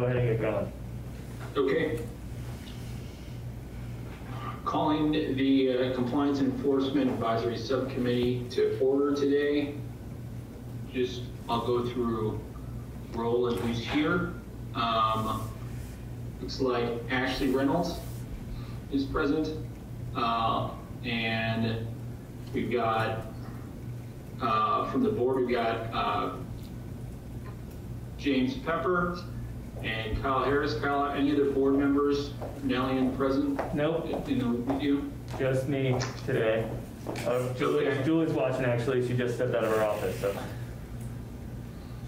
go ahead and get going. Okay. Calling the uh, Compliance Enforcement Advisory Subcommittee to order today. Just, I'll go through roll and who's here. Um, Looks like Ashley Reynolds is present. Uh, And we've got, uh, from the board, we've got uh, James Pepper and Kyle Harris. Kyle, any other board members, Nellian present Nope, in the review? just me today. Uh, Julie, Okay. Julie's watching actually, she just stepped out of her office, so.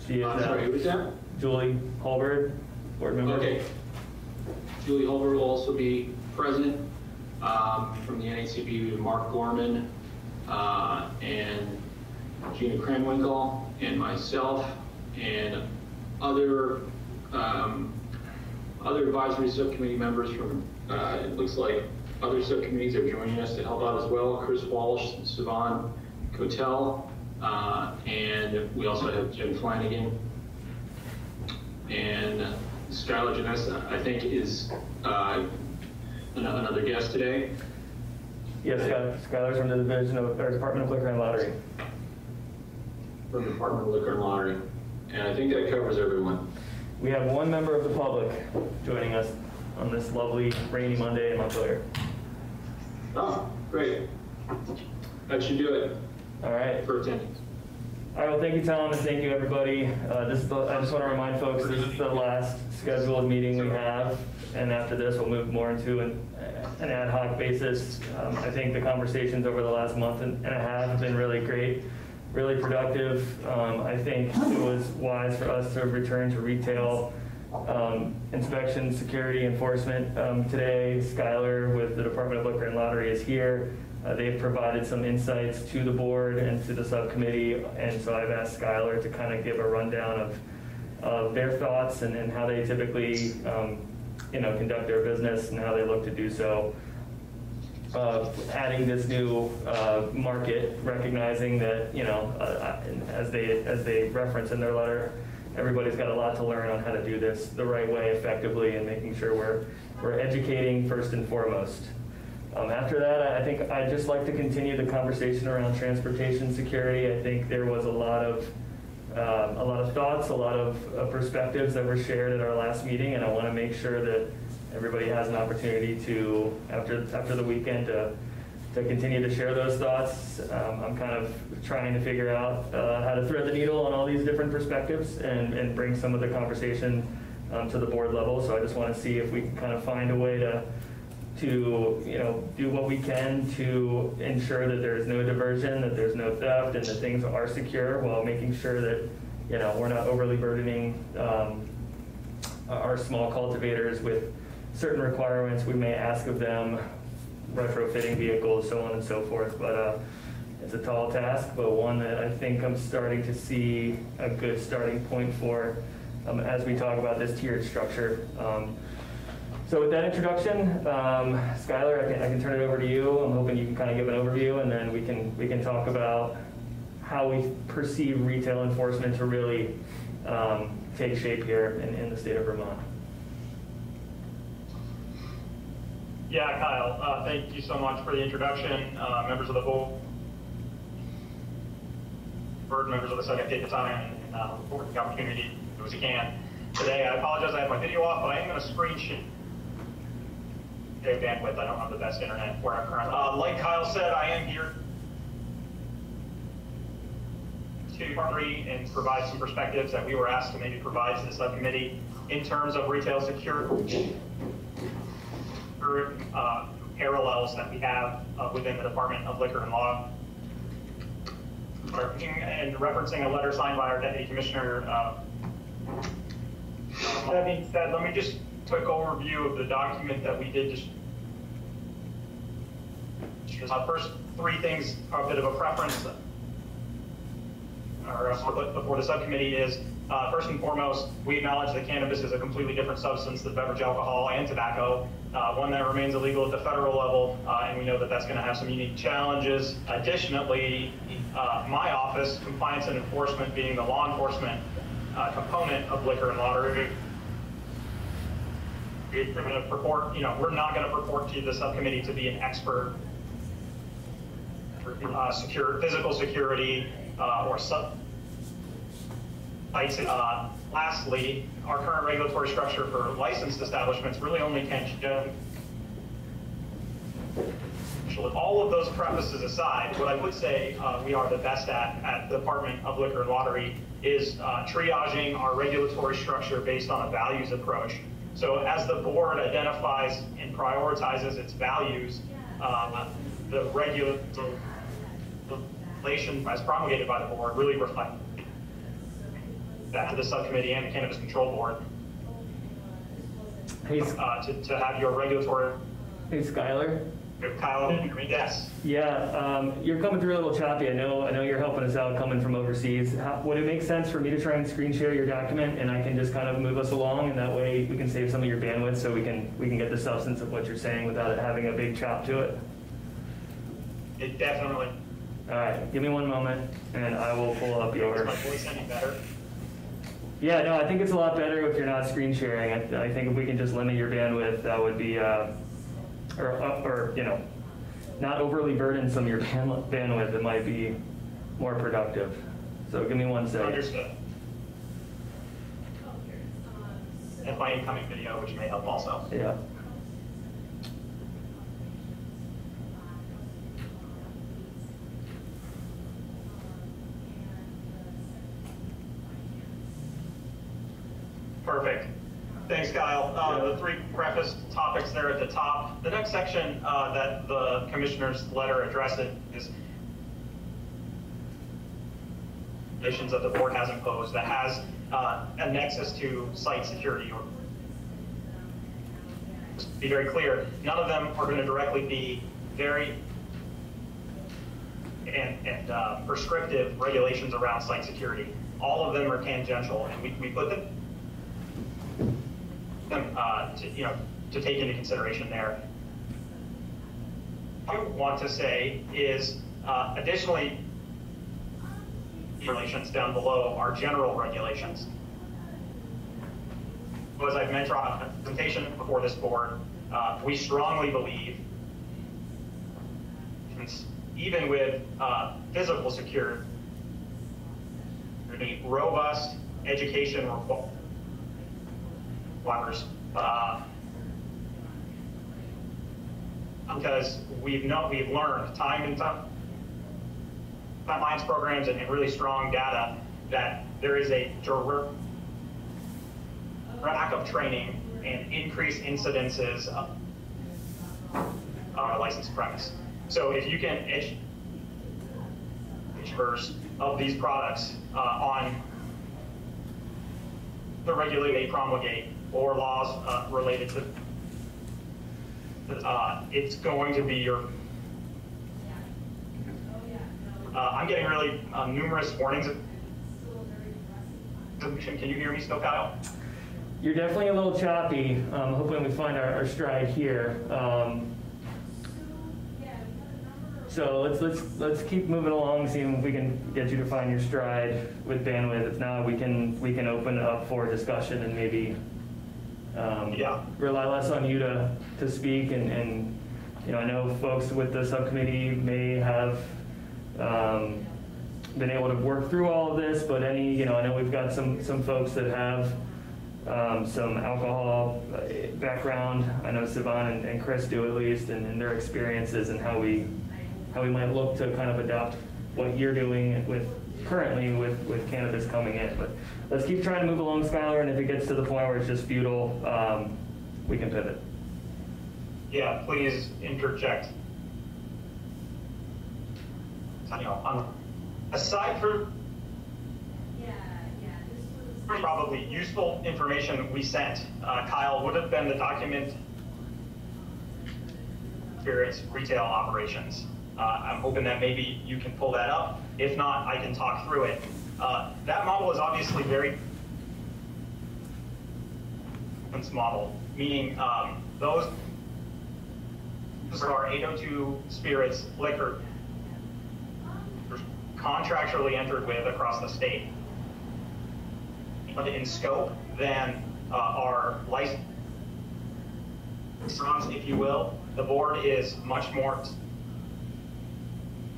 She is, I'm sorry, who uh, was that? Julie Hulburd, board member. Okay. Julie Hulburd will also be present. Um, From the NACB, we have Mark Gorman uh, and Gina Kranwinkle and myself and other, um, other advisory subcommittee members from, uh, it looks like other subcommittees are joining us to help out as well. Chris Walsh, Sivan Cotel, uh, and we also have Jim Flanagan and Skylar Genest, I think, is uh, another guest today. Yes, Sky- Skylar's from the Division of, or Department of Liquor and Lottery. from the Department of Liquor and Lottery. And I think that covers everyone. We have one member of the public joining us on this lovely rainy Monday in Montpelier. Oh, great. That should do it All right. for attendance. All right, well, thank you, Tom, and thank you, everybody. Uh, This is, the- I just want to remind folks, this is the last scheduled meeting we have, and after this, we'll move more into an an ad hoc basis. Um, I think the conversations over the last month and and a half have been really great, really productive. Um, I think it was wise for us to return to retail um, inspection, security enforcement. Um, Today, Skylar with the Department of Liquor and Lottery is here. Uh, They've provided some insights to the board and to the subcommittee, and so I've asked Skylar to kind of give a rundown of, of their thoughts and, and how they typically, um, you know, conduct their business and how they look to do so. Uh, Adding this new uh, market, recognizing that, you know, uh, uh, as they, as they reference in their letter, everybody's got a lot to learn on how to do this the right way effectively and making sure we're, we're educating first and foremost. Um, After that, I think I'd just like to continue the conversation around transportation security. I think there was a lot of, um, a lot of thoughts, a lot of uh, perspectives that were shared at our last meeting, and I want to make sure that everybody has an opportunity to, after, after the weekend, to, to continue to share those thoughts. Um, I'm kind of trying to figure out uh, how to thread the needle on all these different perspectives and, and bring some of the conversation um, to the board level. So I just want to see if we can kind of find a way to, to, you know, do what we can to ensure that there's no diversion, that there's no theft, and that things are secure while making sure that, you know, we're not overly burdening um, our small cultivators with certain requirements we may ask of them, retrofitting vehicles, so on and so forth. But uh, it's a tall task, but one that I think I'm starting to see a good starting point for um, as we talk about this tiered structure. Um, so with that introduction, um, Skylar, I can, I can turn it over to you. I'm hoping you can kind of give an overview, and then we can we can talk about how we perceive retail enforcement to really um, take shape here in, in the state of Vermont. Yeah, Kyle, uh, thank you so much for the introduction. Uh, Members of the board, members of the take the time and uh, to the opportunity as we can. Today, I apologize, I have my video off, but I am going to screen share bandwidth. I don't have the best internet where I'm currently. Uh, Like Kyle said, I am here to agree and provide some perspectives that we were asked to maybe provide to the subcommittee in terms of retail security uh, parallels that we have uh, within the Department of Liquor and Law. And referencing a letter signed by our Deputy Commissioner. uh, That being said, let me just quick overview of the document that we did just. Uh, First, three things are a bit of a preference or uh, before the subcommittee is, uh, first and foremost, we acknowledge that cannabis is a completely different substance than beverage alcohol and tobacco, uh, one that remains illegal at the federal level, uh, and we know that that's going to have some unique challenges. Additionally, uh, my office, compliance and enforcement being the law enforcement uh, component of liquor and lottery, We're going to purport, you know, we're not going to purport to the subcommittee to be an expert uh, secure, physical security, uh, or sub. Uh, lastly, our current regulatory structure for licensed establishments really only can all of those premises aside, what I would say uh, we are the best at at the Department of Liquor and Lottery is uh, triaging our regulatory structure based on a values approach. So as the board identifies and prioritizes its values, um, the regulation as promulgated by the board really reflect that to the subcommittee and the Cannabis Control Board Hey, uh, to, to have your regulatory hey, Skylar. Kyle, yes. Yeah, um, you're coming through a little choppy. I know. I know you're helping us out coming from overseas. How, would it make sense for me to try and screen share your document, and I can just kind of move us along, and that way we can save some of your bandwidth, so we can we can get the substance of what you're saying without it having a big chop to it. It definitely. All right, give me one moment, and I will pull up your. my voice any better? Yeah, no, I think it's a lot better if you're not screen sharing. I, I think if we can just limit your bandwidth, that would be. Uh, or, uh, or you know, not overly burdensome your bandwidth, it might be more productive. So give me one second. Understood. And my incoming video, which may help also. Yeah. Perfect. Thanks, Kyle. Uh, the three preface topics there at the top. The next section uh, that the commissioner's letter addresses is conditions that the board has imposed that has uh, a nexus to site security. Be very clear, none of them are going to directly be very and, and uh, prescriptive regulations around site security. All of them are tangential, and we, we put them uh, to, you know, to take into consideration there. What I want to say is uh, additionally, regulations down below are general regulations. As I've mentioned on presentation before this board, uh, we strongly believe, even with uh, physical security, robust education uh, because we've know, we've learned time and time compliance programs and, and really strong data that there is a direct lack of training and increased incidences of on a licensed premise. So if you can educate of these products uh, on the regulated they promulgate or laws uh, related to uh, it's going to be your uh, I'm getting really uh, numerous warnings. Can you hear me still, Kyle? You're definitely a little choppy. Um, hoping we find our, our stride here. Um, so let's let's let's keep moving along, seeing if we can get you to find your stride with bandwidth. If not, we can we can open up for discussion and maybe um, Yeah. rely less on you to, to speak and, and, you know, I know folks with the subcommittee may have, um, been able to work through all of this, but any, you know, I know we've got some, some folks that have, um, some alcohol uh, background. I know Sivan and, and Chris do at least, and, and their experiences and how we, how we might look to kind of adopt what you're doing with, currently with, with cannabis coming in. But let's keep trying to move along, Skylar, and if it gets to the point where it's just futile, um, we can pivot. Yeah, please interject. You know, um, aside from probably useful information we sent, uh, Kyle would have been the document experience retail operations. Uh, I'm hoping that maybe you can pull that up. If not, I can talk through it. Uh, that model is obviously very model, meaning um, those are 802 spirits liquor contractually entered with across the state. But in scope, then uh, our license if you will. The board is much more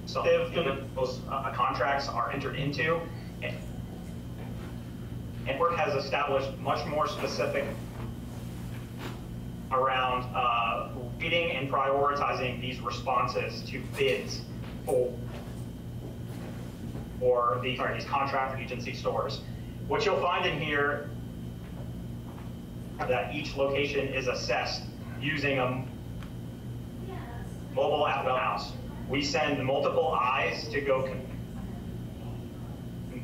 so if those uh, contracts are entered into, and work has established much more specific around uh, reading and prioritizing these responses to bids for or these, sorry, these contract agency stores. What you'll find in here that each location is assessed using a mobile app mouse. We send multiple eyes to go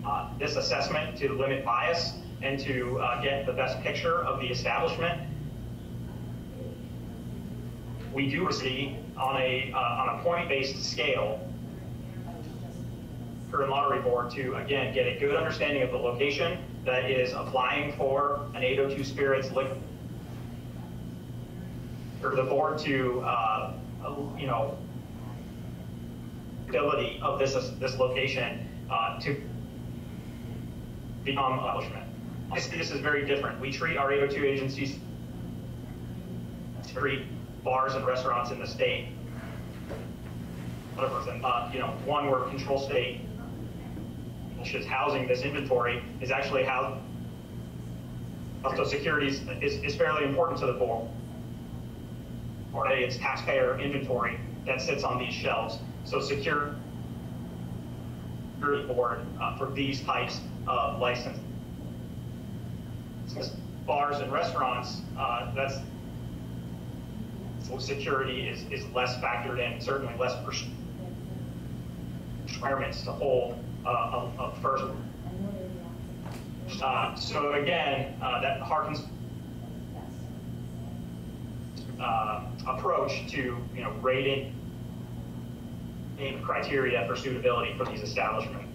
uh, this assessment to limit bias and to uh, get the best picture of the establishment. We do receive on a uh, on a point-based scale the lottery board to again get a good understanding of the location that is applying for an 802 spirits liquor for the board to uh, you know ability of this this location uh, to become establishment. Obviously, this is very different. We treat our 802 agencies treat bars and restaurants in the state. Uh, you know, one where control state, which is housing this inventory, is actually how. So security is, is, fairly important to the board. Or it's taxpayer inventory that sits on these shelves. So secure board uh, for these types of licenses. Bars and restaurants, uh, that's security is, is less factored in, certainly less requirements to hold uh, a, a first. Uh, so again, uh, that harkens uh, approach to you know rating criteria for suitability for these establishments.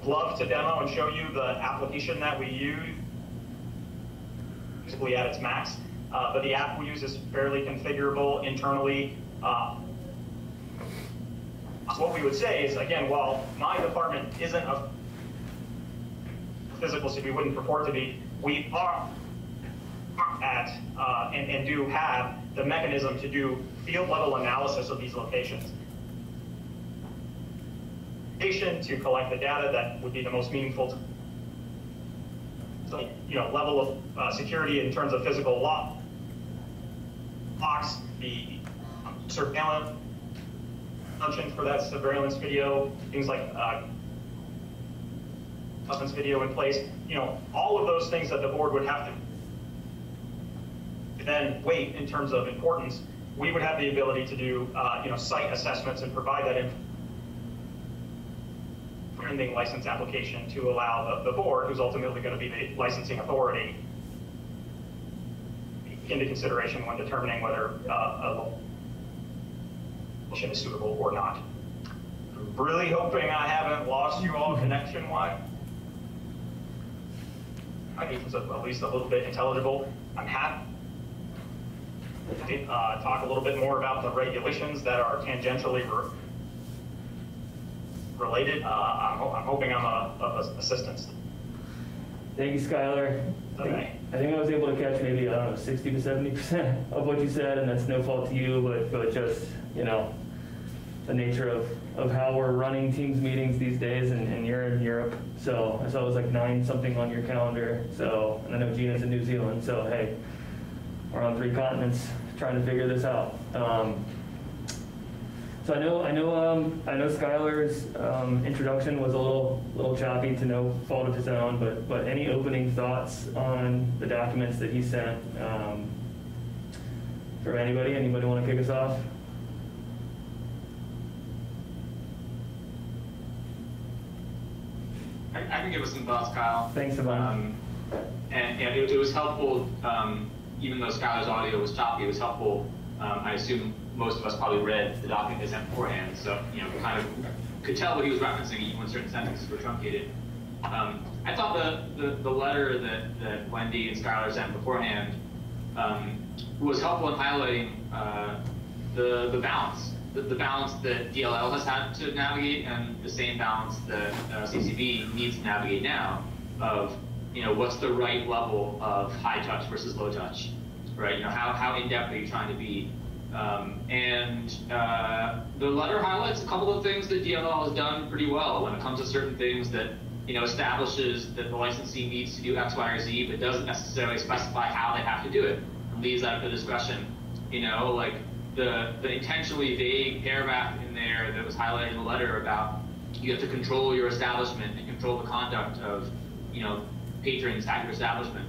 I'd love to demo and show you the application that we use, basically at its max. Uh, but the app we use is fairly configurable internally. Uh, so what we would say is, again, while my department isn't a physical city, we wouldn't purport to be, we are at uh, and, and do have the mechanism to do field level analysis of these locations. Patient to collect the data that would be the most meaningful to, you know, level of uh, security in terms of physical lock, locks, the surveillance function for that surveillance video, things like uh, video in place, you know, all of those things that the board would have to then weight in terms of importance, we would have the ability to do, uh, you know, site assessments and provide that information pending license application to allow the, the board, who's ultimately going to be the licensing authority, into consideration when determining whether uh, a location is suitable or not. Really hoping I haven't lost you all connection-wise. I think it's at least a little bit intelligible. I'm happy uh, talk a little bit more about the regulations that are tangentially related. Uh, I'm, ho I'm, hoping I'm a, a, assistance. Thank you, Skylar. I think, I think I was able to catch maybe, I don't know, 60 to 70% of what you said, and that's no fault to you, but, but just, you know, the nature of, of how we're running Teams meetings these days, and, and you're in Europe. So I saw it was like nine something on your calendar. So, and I know Gina's in New Zealand. So, hey, we're on three continents trying to figure this out. Um, so I know, I know, um, I know Skylar's um, introduction was a little, little choppy to no fault of his own, but, but any opening thoughts on the documents that he sent um, from anybody? Anybody want to kick us off? I, I can give us some thoughts, Kyle. Thanks, Ivan. Um, and yeah, it, it was helpful, um, even though Skylar's audio was choppy, it was helpful. Um, I assume most of us probably read the document they sent beforehand, so you know, kind of could tell what he was referencing even when certain sentences were truncated. Um, I thought the, the, the, letter that, that Wendy and Skylar sent beforehand um, was helpful in highlighting uh, the, the balance, the, the, balance that DLL has had to navigate and the same balance that uh, CCB needs to navigate now of, you know, what's the right level of high touch versus low touch. right? You know, how, how in-depth are you trying to be? Um, and uh, the letter highlights a couple of things that DLL has done pretty well when it comes to certain things that, you know, establishes that the licensee needs to do X, Y, or Z, but doesn't necessarily specify how they have to do it. Leaves that to discretion. You know, like the, the intentionally vague paragraph in there that was highlighted in the letter about you have to control your establishment and control the conduct of, you know, patrons at your establishment.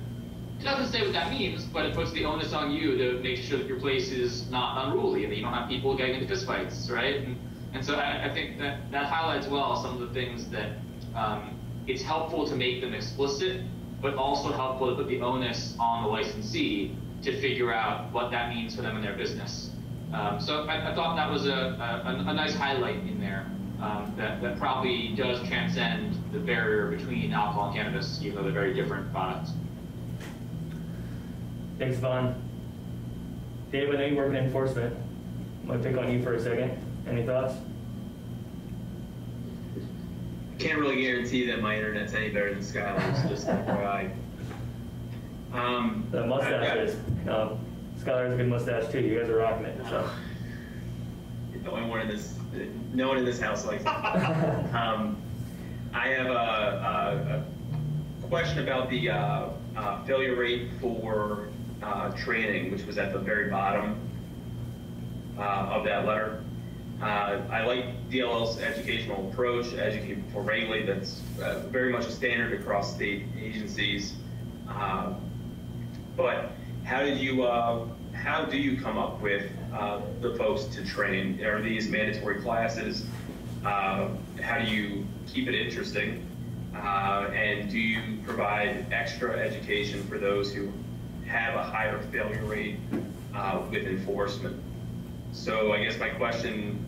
It doesn't say what that means, but it puts the onus on you to make sure that your place is not unruly and that you don't have people getting into fistfights, right? And, and so I, I think that that highlights well some of the things that um, it's helpful to make them explicit, but also helpful to put the onus on the licensee to figure out what that means for them in their business. Um, so I, I, thought that was a, a, a nice highlight in there um, that, that probably does transcend the barrier between alcohol and cannabis, even though they're very different products. Thanks, Vaughn. Dave, I know you work in enforcement. I'm gonna pick on you for a second. Any thoughts? I can't really guarantee that my internet's any better than Skylar's, just FYI. Um, The I've mustaches. Um, Skylar has a good mustache too. You guys are rocking it, so. No one in this, no one in this house likes it. Um, I have a, a, a question about the uh, uh, failure rate for uh, training, which was at the very bottom uh, of that letter. Uh, I like DLL's educational approach, educate before regulate. That's uh, very much a standard across state agencies. Uh, but how did you, uh, how do you come up with uh, the folks to train? Are these mandatory classes? Uh, how do you keep it interesting? Uh, and do you provide extra education for those who have a higher failure rate uh, with enforcement? So I guess my question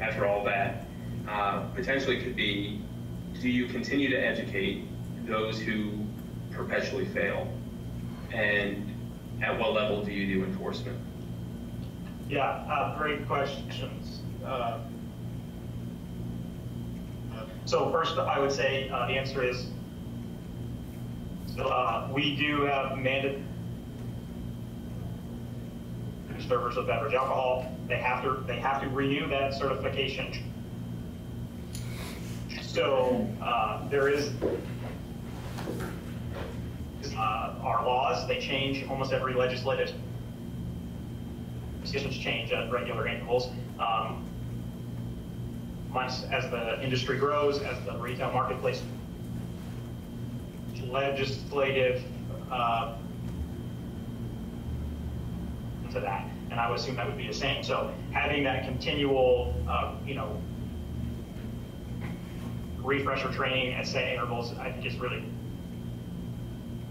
after all that uh, potentially could be, do you continue to educate those who perpetually fail? And at what level do you do enforcement? Yeah, uh, great questions. Uh, So first, I would say, uh, the answer is, uh, we do have mandate servers of beverage alcohol. They have to, they have to renew that certification. So, uh, there is, uh, our laws, they change almost every legislative decisions change at regular intervals. Um, as the industry grows, as the retail marketplace legislative uh, to that, and I would assume that would be the same. So having that continual, uh, you know, refresher training at set intervals, I think is really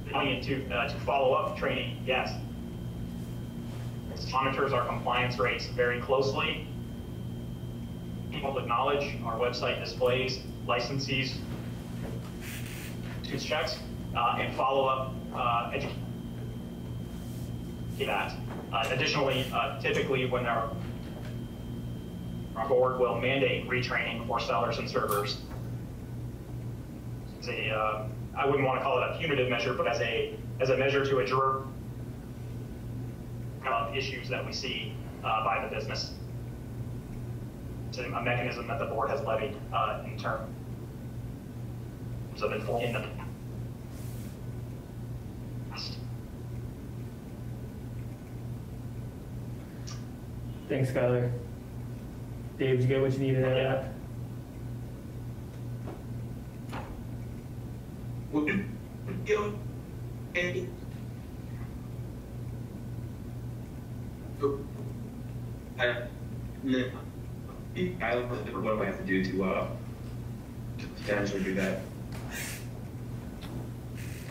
coming into uh, to follow up training. Yes, monitors our compliance rates very closely. Public knowledge, our website displays licensees to checks uh, and follow up uh, educate that. Uh, additionally, uh, typically when our, our board will mandate retraining for sellers and servers. It's a, uh, I wouldn't want to call it a punitive measure, but as a as a measure to address of issues that we see uh, by the business. It's a mechanism that the board has levied uh, in terms of informing the Thanks, Skylar. Dave, did you get what you needed out of that? I, I know what do I have to do to, uh, to potentially do that?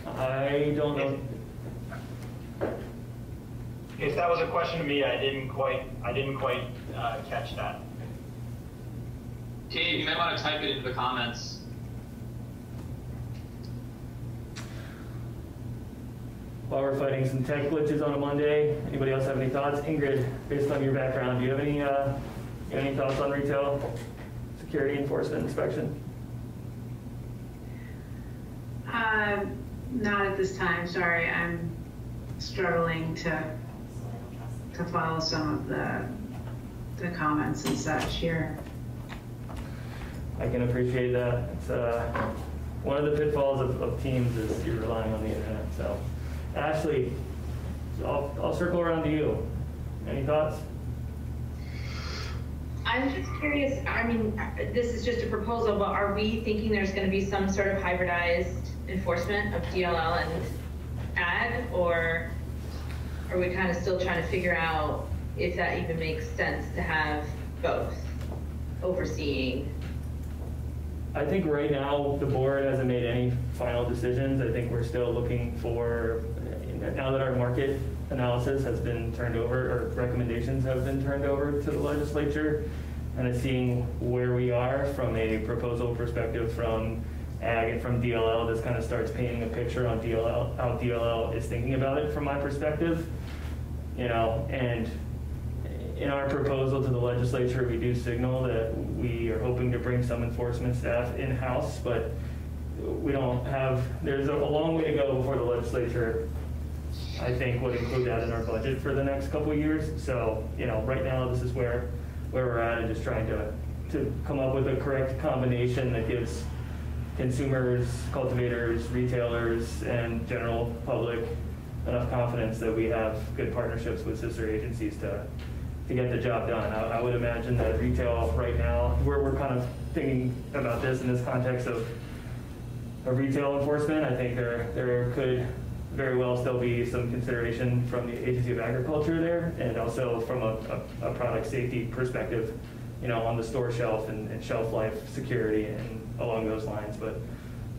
I don't know. If that was a question to me, I didn't quite, I didn't quite uh, catch that. Kate, you might want to type it into the comments. While we're fighting some tech glitches on a Monday, anybody else have any thoughts? Ingrid, based on your background, do you have any, uh, any thoughts on retail security enforcement inspection? Um, not at this time, sorry, I'm struggling to, to follow some of the, the comments and such here. I can appreciate that. It's, uh, one of the pitfalls of, of teams is you're relying on the internet, so. Ashley, I'll, I'll circle around to you. Any thoughts? I'm just curious, I mean, this is just a proposal, but are we thinking there's gonna be some sort of hybridized enforcement of DLL and ag? Or are we kind of still trying to figure out if that even makes sense to have both overseeing? I think right now, the board hasn't made any final decisions. I think we're still looking for, now that our market analysis has been turned over, or recommendations have been turned over to the legislature, and of seeing where we are from a proposal perspective from ag and from DLL, this kind of starts painting a picture on DLL, how DLL is thinking about it from my perspective. You know, and in our proposal to the legislature, we do signal that we are hoping to bring some enforcement staff in-house, but we don't have, there's a long way to go before the legislature, I think, would include that in our budget for the next couple years. So, you know, right now, this is where, where we're at and just trying to, to come up with a correct combination that gives consumers, cultivators, retailers, and general public enough confidence that we have good partnerships with sister agencies to, to get the job done. I, I would imagine that retail right now, we're, we're kind of thinking about this in this context of, of retail enforcement. I think there, there could very well still be some consideration from the Agency of Agriculture there and also from a, a, a product safety perspective, you know, on the store shelf and, and shelf life security and along those lines. But,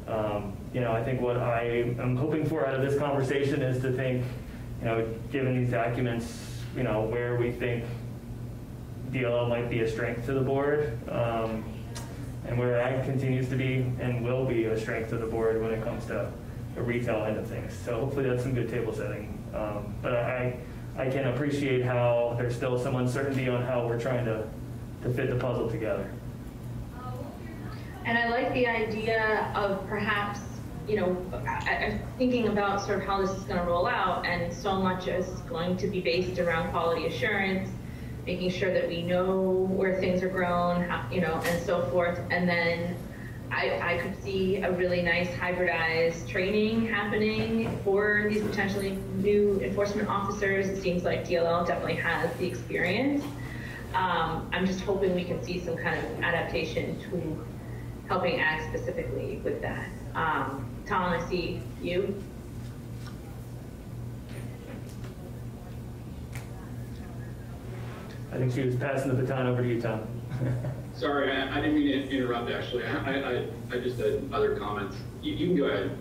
um, you know, I think what I am hoping for out of this conversation is to think, you know, given these documents, you know, where we think DLL might be a strength to the board, um, and where ag continues to be and will be a strength to the board when it comes to retail end of things. So hopefully that's some good table setting. Um, but I, I can appreciate how there's still some uncertainty on how we're trying to, to fit the puzzle together. And I like the idea of perhaps, you know, thinking about sort of how this is going to roll out, and so much is going to be based around quality assurance, making sure that we know where things are grown, how, you know, and so forth. And then I, I could see a really nice hybridized training happening for these potentially new enforcement officers. It seems like DLL definitely has the experience. Um, I'm just hoping we can see some kind of adaptation to helping ag specifically with that. Um, Tom, I see you. I think she was passing the baton over to you, Tom. Sorry, I, I didn't mean to interrupt, Ashley. I, I, I just had other comments. You, you can go ahead.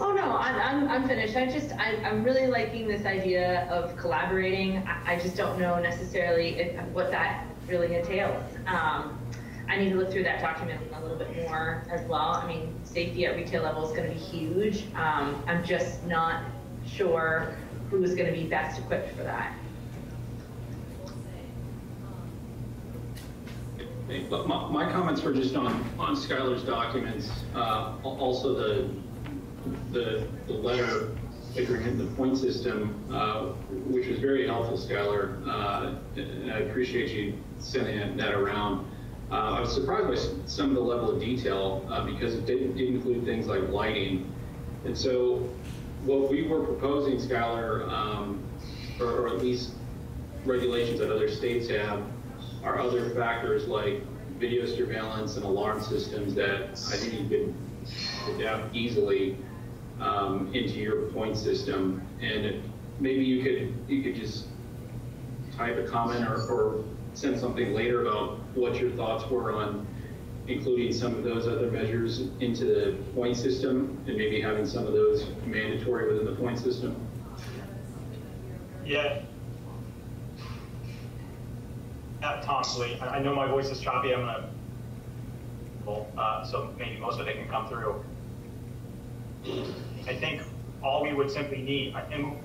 Oh no, I'm, I'm, I'm finished. I just I, I'm really liking this idea of collaborating. I, I just don't know necessarily if, what that really entails. Um, I need to look through that document a little bit more as well. I mean, safety at retail level is going to be huge. Um, I'm just not sure who is going to be best equipped for that. But my, my comments were just on, on Skylar's documents, uh, also the, the, the letter in the point system, uh, which was very helpful, Skylar. Uh, and I appreciate you sending that around. Uh, I was surprised by some of the level of detail, uh, because it did, did include things like lighting. And so what we were proposing, Skylar, um, or, or at least regulations that other states have, are other factors like video surveillance and alarm systems that I think you could adapt easily um, into your point system. And maybe you could you could just type a comment or, or send something later about what your thoughts were on including some of those other measures into the point system and maybe having some of those mandatory within the point system. Yeah. Lee, I know my voice is choppy. I'm gonna, uh, so maybe most of it can come through. I think all we would simply need, and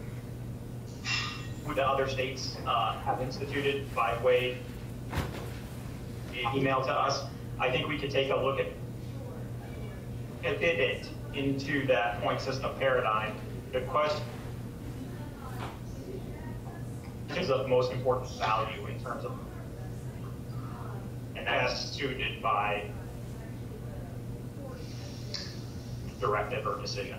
the other states uh, have instituted by way email to us, I think we could take a look at, fit it into that point system paradigm the question is of most important value in terms of, that's suited by directive or decision.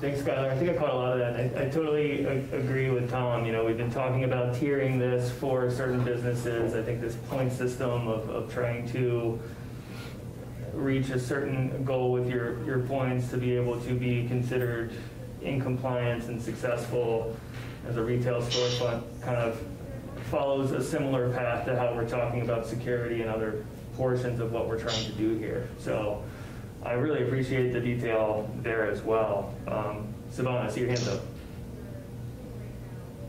Thanks, Skylar. I think I caught a lot of that. I, I totally agree with Tom. You know, we've been talking about tiering this for certain businesses. I think this point system of, of trying to reach a certain goal with your, your points to be able to be considered in compliance and successful as a retail storefront kind of follows a similar path to how we're talking about security and other portions of what we're trying to do here. So I really appreciate the detail there as well. Um, Savannah, I see your hands up.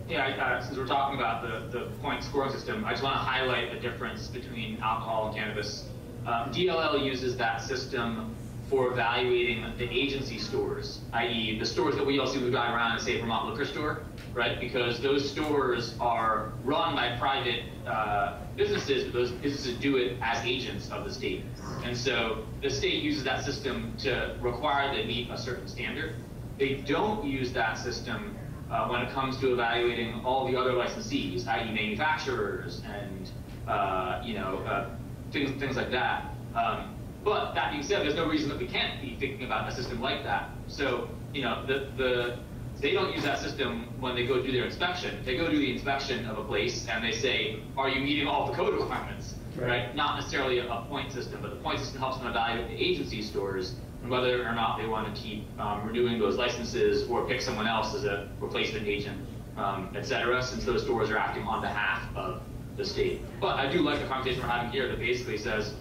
Yeah, uh, since we're talking about the, the point scoring system, I just want to highlight the difference between alcohol and cannabis. Um, DLL uses that system for evaluating the agency stores, i.e. the stores that we all see we drive around and say Vermont Liquor Store, right? Because those stores are run by private uh, businesses, but those businesses do it as agents of the state. And so the state uses that system to require they meet a certain standard. They don't use that system uh, when it comes to evaluating all the other licensees, i.e. manufacturers and, uh, you know, uh, things, things like that. Um, but that being said, there's no reason that we can't be thinking about a system like that. So, you know, the, the, they don't use that system when they go do their inspection. They go do the inspection of a place and they say, are you meeting all the code requirements? Right. Right? Not necessarily a, point system, but the point system helps them evaluate the agency stores and whether or not they want to keep um, renewing those licenses or pick someone else as a replacement agent, um, et cetera, since those stores are acting on behalf of the state. But I do like the conversation we're having here that basically says,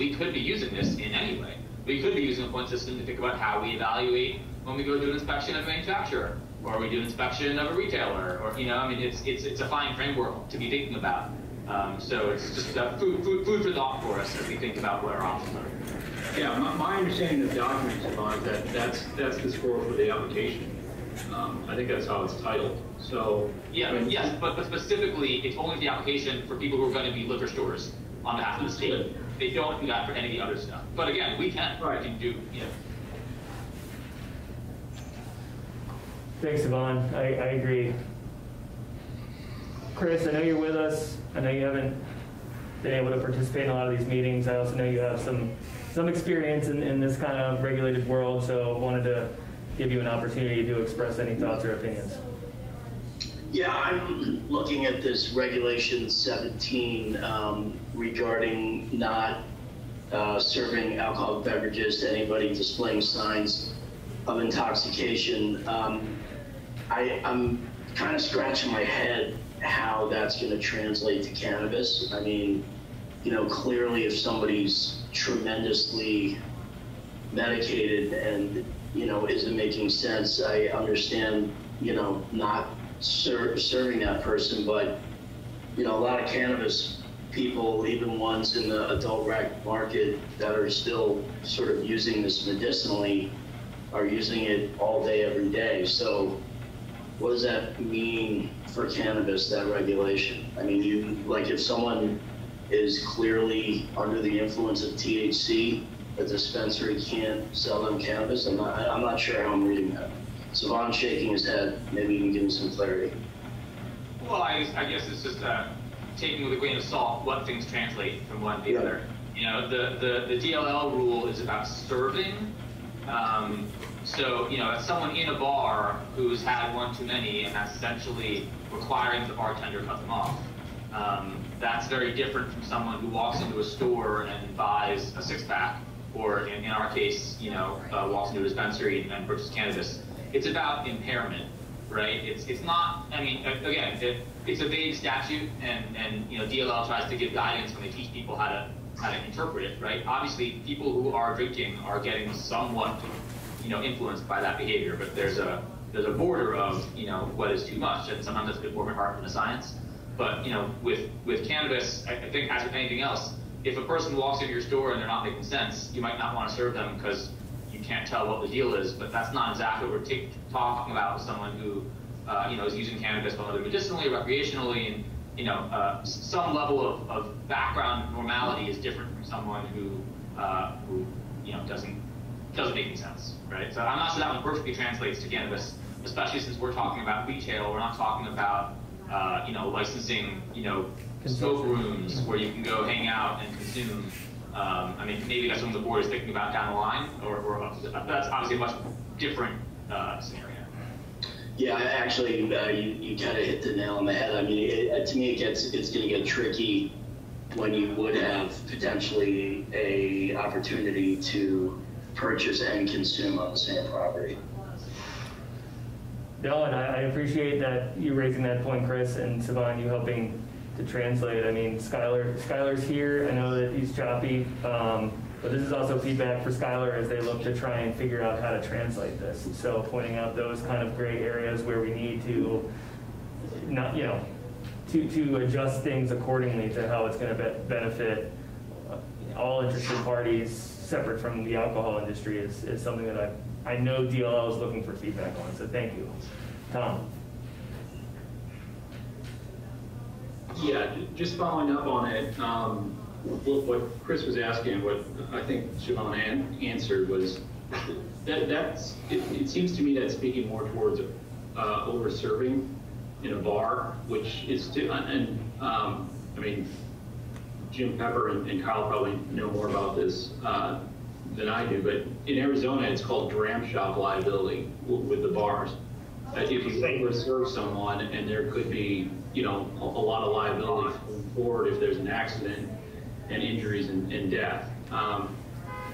we could be using this in any way. We could be using a point system to think about how we evaluate when we go do an inspection of a manufacturer, or we do an inspection of a retailer, or you know, I mean, it's it's it's a fine framework to be thinking about. Um, so it's just uh, food, food food for thought for us as we think about what our options are. Yeah, my, my understanding of the documents, is that that's, that's the score for the application. Um, I think that's how it's titled, so. Yeah, I mean, yes, but, but specifically, it's only the application for people who are going to be liquor stores on behalf of the state. They don't do that for any other stuff. But again, we can, Right. we can do, you know. Thanks, Yvonne. I, I agree. Chris, I know you're with us. I know you haven't been able to participate in a lot of these meetings. I also know you have some, some experience in, in this kind of regulated world, so wanted to give you an opportunity to express any thoughts or opinions. Yeah, I'm looking at this regulation 17 um, regarding not uh, serving alcoholic beverages to anybody displaying signs of intoxication. Um, I, I'm kind of scratching my head how that's going to translate to cannabis. I mean, you know, clearly if somebody's tremendously medicated and, you know, isn't making sense, I understand, you know, not ser- serving that person, but, you know, a lot of cannabis people, even ones in the adult rec market that are still sort of using this medicinally, are using it all day, every day. So what does that mean for cannabis, that regulation? I mean, you, like if someone is clearly under the influence of THC, a dispensary can't sell them cannabis? I'm not, I'm not sure how I'm reading that. Sivan shaking his head, maybe you can give me some clarity. Well, I, guess- I guess it's just uh, taking with a grain of salt what things translate from one to the other. You know, the, the, the DLL rule is about serving. Um, so, you know, someone in a bar who's had one too many and that's essentially requiring the bartender cut them off, um, that's very different from someone who walks into a store and buys a six pack, or in, in our case, you know, uh, walks into a dispensary and, and purchases cannabis. It's about impairment, right? It's it's not. I mean, again, it, it's a vague statute, and and you know, DLL tries to give guidance when they teach people how to how to interpret it, right? Obviously, people who are drinking are getting somewhat, you know, influenced by that behavior, but there's a there's a border of you know what is too much, and sometimes that's a bit more of an art than a science. But you know, with with cannabis, I, I think as with anything else, if a person walks into your store and they're not making sense, you might not want to serve them because you can't tell what the deal is. But that's not exactly what we're ta- talking about with someone who uh, you know is using cannabis, whether medicinally or recreationally, and you know, uh, some level of, of background normality is different from someone who uh, who you know doesn't doesn't make any sense, right? So I'm not sure that one perfectly translates to cannabis, especially since we're talking about retail. We're not talking about, uh, you know, licensing, you know, smoke rooms where you can go hang out and consume. Um, I mean, maybe that's something the board is thinking about down the line, or, or that's obviously a much different uh, scenario. Yeah, actually, uh, you, you kind of hit the nail on the head. I mean, it, uh, to me, it gets, it's going to get tricky when you would have potentially a opportunity to purchase and consume on the same property. No, and I, I appreciate that you raising that point, Chris, and Sivan, you helping to translate. I mean, Skylar, Skylar's here. I know that he's choppy, um, but this is also feedback for Skylar as they look to try and figure out how to translate this. So pointing out those kind of gray areas where we need to not, you know, to, to adjust things accordingly to how it's going to be- benefit all interested parties separate from the alcohol industry is, is something that I, I know DLL is looking for feedback on, so thank you. Tom? Yeah, just following up on it, um, what, Chris was asking, what I think Sivan an- answered was, that, that's, it, it seems to me that's speaking more towards, uh, over serving in a bar, which is, to- and, um, I mean, Jim Pepper and and Kyle probably know more about this, uh, than I do, but in Arizona, it's called dram shop liability with the bars. If you overserve someone and there could be, you know, a, a lot of liability going forward if there's an accident and injuries and, and death. Um,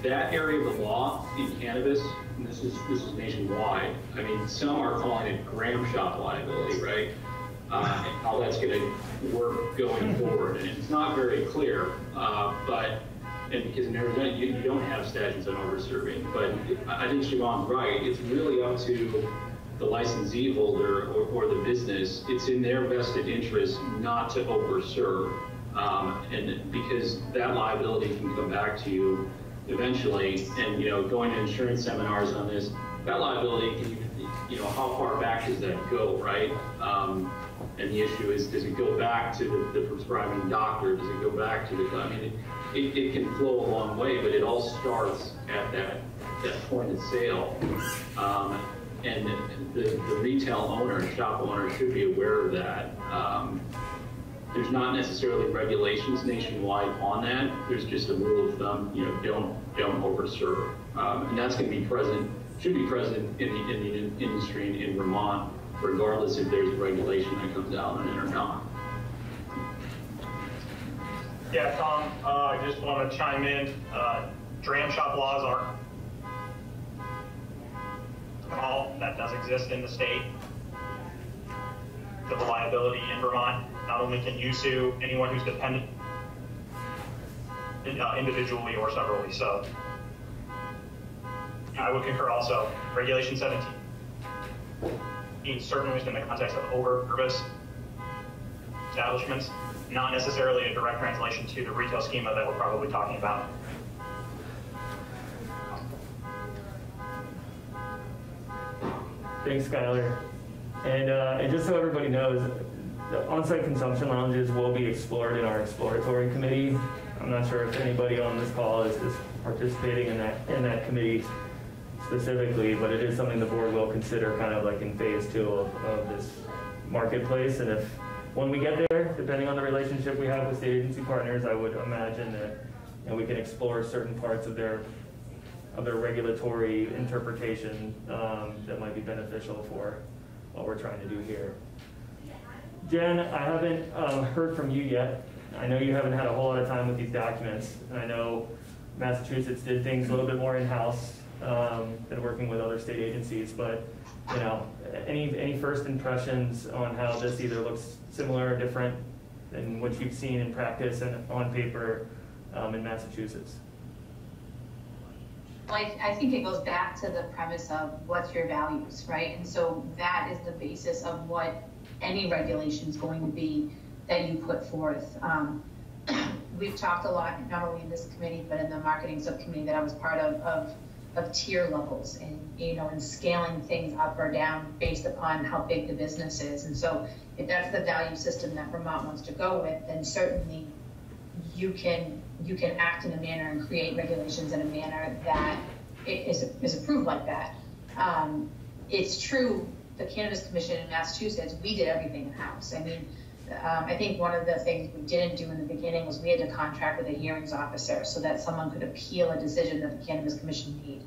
that area of the law in cannabis, and this is, this is nationwide, I mean, some are calling it gram shop liability, right? Uh, how that's gonna work going forward, and it's not very clear, uh, but, and because in Arizona, you, you don't have statutes on over-serving, but I I think Sivan's right, it's really up to the licensee holder or, or the business, it's in their vested interest not to overserve. Um, and because that liability can come back to you eventually, and, you know, going to insurance seminars on this, that liability can, you know, how far back does that go, right? Um, and the issue is, does it go back to the, the prescribing doctor? Does it go back to the, I mean, it, it, it can flow a long way, but it all starts at that, that point of sale. Um, and the, the retail owner, shop owner should be aware of that. Um, there's not necessarily regulations nationwide on that. There's just a rule of thumb, you know, don't, don't overserve. Um, and that's going to be present, should be present in the, in the in- industry in Vermont, regardless if there's a regulation that comes out on it or not. Yeah, Tom, uh, I just want to chime in. Uh, Dram shop laws are all that does exist in the state. The liability in Vermont, not only can you sue anyone who's dependent uh, individually or severally, so. I would concur also, Regulation 17 being certainly used in the context of over service establishments, not necessarily a direct translation to the retail schema that we're probably talking about. Thanks, Skylar. And, uh, and just so everybody knows, the on-site consumption lounges will be explored in our exploratory committee. I'm not sure if anybody on this call is, is participating in that, in that committee specifically, but it is something the board will consider kind of like in phase two of, of this marketplace. And if, when we get there, depending on the relationship we have with state agency partners, I would imagine that, you know, we can explore certain parts of their of their regulatory interpretation um, that might be beneficial for what we're trying to do here. Jen, I haven't um, heard from you yet. I know you haven't had a whole lot of time with these documents, and I know Massachusetts did things a little bit more in-house um, than working with other state agencies, but, you know, any, any first impressions on how this either looks similar or different than what you've seen in practice and on paper um, in Massachusetts? I think it goes back to the premise of what's your values, right? And so that is the basis of what any regulation is going to be that you put forth. Um, we've talked a lot, not only in this committee, but in the marketing subcommittee that I was part of, of, of tier levels and, you know, and scaling things up or down based upon how big the business is. And so if that's the value system that Vermont wants to go with, then certainly you can you can act in a manner and create regulations in a manner that is, is, approved like that. Um, it's true, the Cannabis Commission in Massachusetts, we did everything in-house. I mean, um, I think one of the things we didn't do in the beginning was we had to contract with a hearings officer so that someone could appeal a decision that the Cannabis Commission made.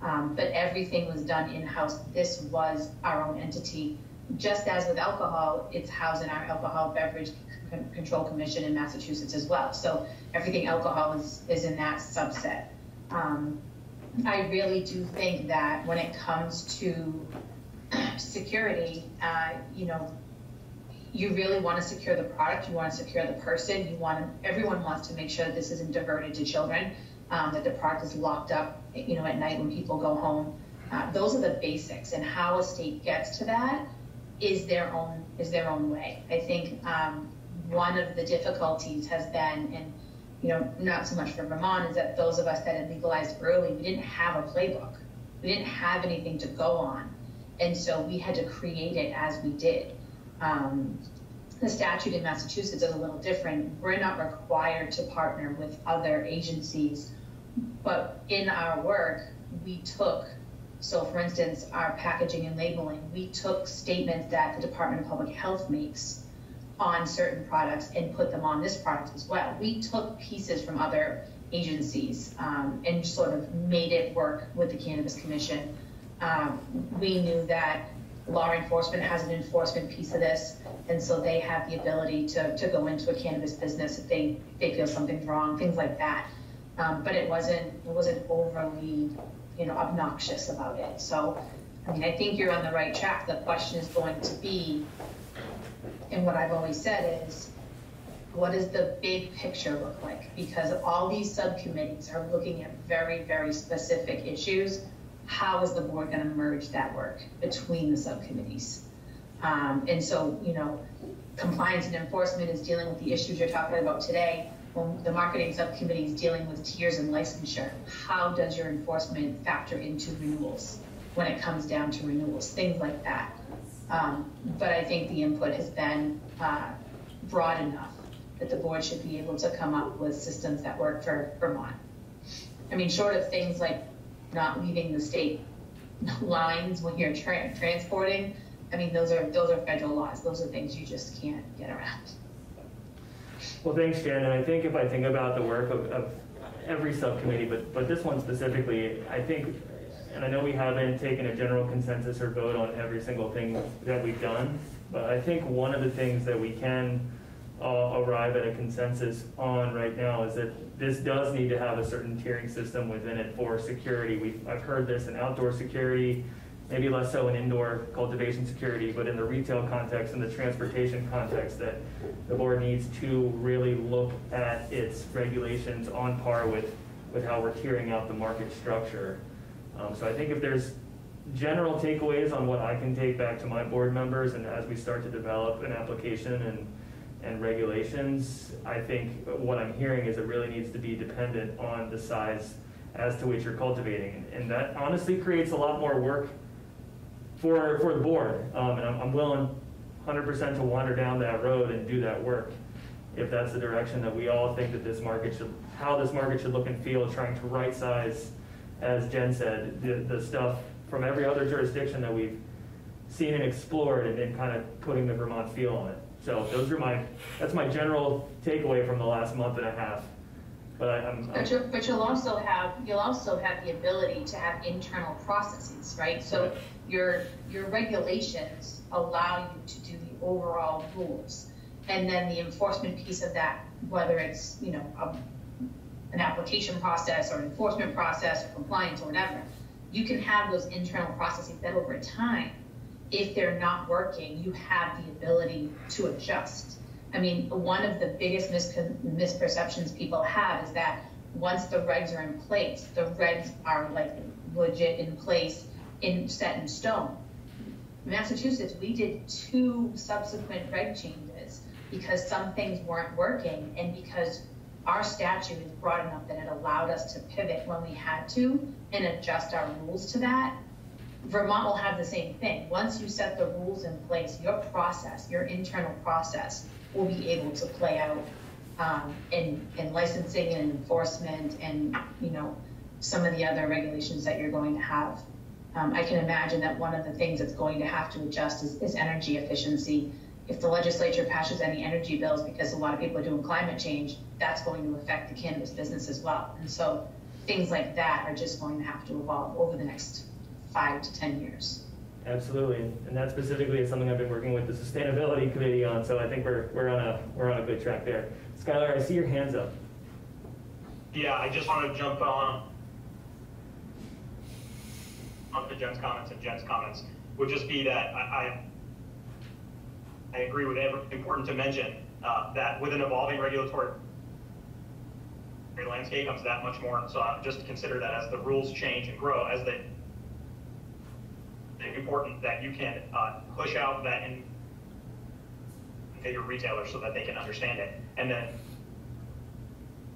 Um, but everything was done in-house. This was our own entity. Just as with alcohol, it's housed in our Alcohol Beverage Control Commission in Massachusetts as well. So everything alcohol is, is in that subset. Um, I really do think that when it comes to security, uh, you know, you really want to secure the product, you want to secure the person, you want everyone wants to make sure that this isn't diverted to children, um, that the product is locked up, you know, at night when people go home. Uh, those are the basics, and how a state gets to that is their own is their own way. I think um, one of the difficulties has been, and you know, not so much for Vermont, is that those of us that had legalized early, we didn't have a playbook, we didn't have anything to go on, and so we had to create it as we did. Um, the statute in Massachusetts is a little different. We're not required to partner with other agencies, but in our work, we took, so for instance, our packaging and labeling, we took statements that the Department of Public Health makes on certain products and put them on this product as well. We took pieces from other agencies um, and sort of made it work with the Cannabis Commission. Um, we knew that law enforcement has an enforcement piece of this, and so they have the ability to, to go into a cannabis business if they, they feel something's wrong, things like that. Um, but it wasn't it wasn't overly, you know, obnoxious about it. So, I mean, I think you're on the right track. The question is going to be, and what I've always said is, what does the big picture look like? Because all these subcommittees are looking at very, very specific issues. How is the board going to merge that work between the subcommittees? Um, and so, you know, compliance and enforcement is dealing with the issues you're talking about today. When the marketing subcommittee is dealing with tiers and licensure, how does your enforcement factor into renewals when it comes down to renewals, things like that. Um, but I think the input has been uh, broad enough that the board should be able to come up with systems that work for Vermont. I mean, short of things like not leaving the state lines when you're tra- transporting, I mean, those are those are federal laws. Those are things you just can't get around. Well, thanks, Jen. And I think if I think about the work of, of every subcommittee, but, but this one specifically, I think, and I know we haven't taken a general consensus or vote on every single thing that we've done, but I think one of the things that we can uh, arrive at a consensus on right now is that this does need to have a certain tiering system within it for security. We've, I've heard this in outdoor security, maybe less so in indoor cultivation security, but in the retail context and the transportation context, that the board needs to really look at its regulations on par with, with how we're tiering out the market structure. Um, so I think if there's general takeaways on what I can take back to my board members and as we start to develop an application and, and regulations, I think what I'm hearing is it really needs to be dependent on the size as to which you're cultivating. And that honestly creates a lot more work for, for the board. Um, and I'm, I'm willing 100% to wander down that road and do that work if that's the direction that we all think that this market should, how this market should look and feel, trying to right size, as Jen said, the, the stuff from every other jurisdiction that we've seen and explored and then kind of putting the Vermont feel on it. So those are my, that's my general takeaway from the last month and a half. But I, I'm, I'm But, you but you'll also have, you'll also have the ability to have internal processes, right? So your, your regulations allow you to do the overall rules. And then the enforcement piece of that, whether it's, you know, a, an application process or an enforcement process or compliance or whatever, you can have those internal processes that over time, if they're not working, you have the ability to adjust. I mean, one of the biggest misperceptions people have is that once the regs are in place, the regs are like legit in place, in set in stone. In Massachusetts, we did two subsequent reg changes because some things weren't working and because our statute is broad enough that it allowed us to pivot when we had to and adjust our rules to that. Vermont will have the same thing. Once you set the rules in place, your process, your internal process, will be able to play out um, in, in licensing and enforcement and, you know, some of the other regulations that you're going to have. Um, I can imagine that one of the things that's going to have to adjust is, is energy efficiency. If the legislature passes any energy bills, because a lot of people are doing climate change, that's going to affect the cannabis business as well. And so things like that are just going to have to evolve over the next five to 10 years. Absolutely, and that specifically is something I've been working with the sustainability committee on, so I think we're, we're on a, we're on a good track there. Skylar, I see your hands up. Yeah, I just want to jump on on to Jen's comments and Jen's comments would just be that I, I, I agree with every, important to mention uh, that with an evolving regulatory landscape comes that much more. So I just consider that as the rules change and grow, as they, important that you can uh, push out that in to your retailers so that they can understand it. And then,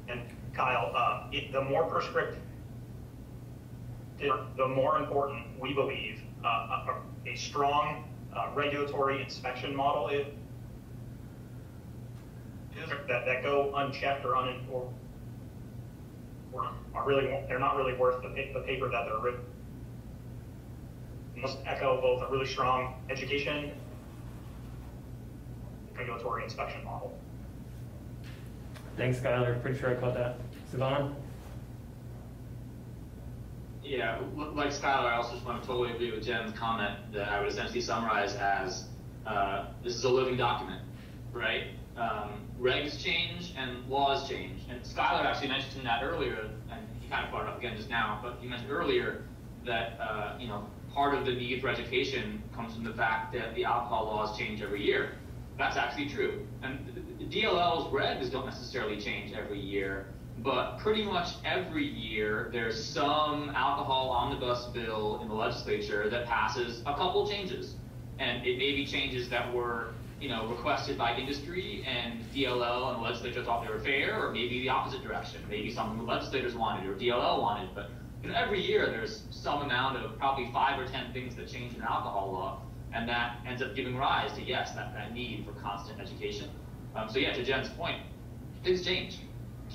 and Kyle, uh, it, the more prescriptive, the more important we believe uh, a, a strong uh, regulatory inspection model is, is that, that go unchecked or uninformed are really they're not really worth the, the paper that they're written. Must echo both a really strong education regulatory inspection model. Thanks, Skylar. Pretty sure I caught that. Sivan? Yeah, like Skylar, I also just want to totally agree with Jen's comment that I would essentially summarize as uh, this is a living document, right? Um, regs change and laws change. And Skylar actually mentioned that earlier, and he kind of brought it up again just now, but he mentioned earlier that, uh, you know, part of the need for education comes from the fact that the alcohol laws change every year. That's actually true. And DLL's regs don't necessarily change every year, but pretty much every year there's some alcohol omnibus bill in the legislature that passes a couple changes. And it may be changes that were you know, requested by industry and DLL and the legislature thought they were fair, or maybe the opposite direction. Maybe something the legislators wanted or DLL wanted. But you know, every year there's some amount of probably five or ten things that change in alcohol law, and that ends up giving rise to yes, that, that need for constant education. Um, so yeah, to Jen's point, things change.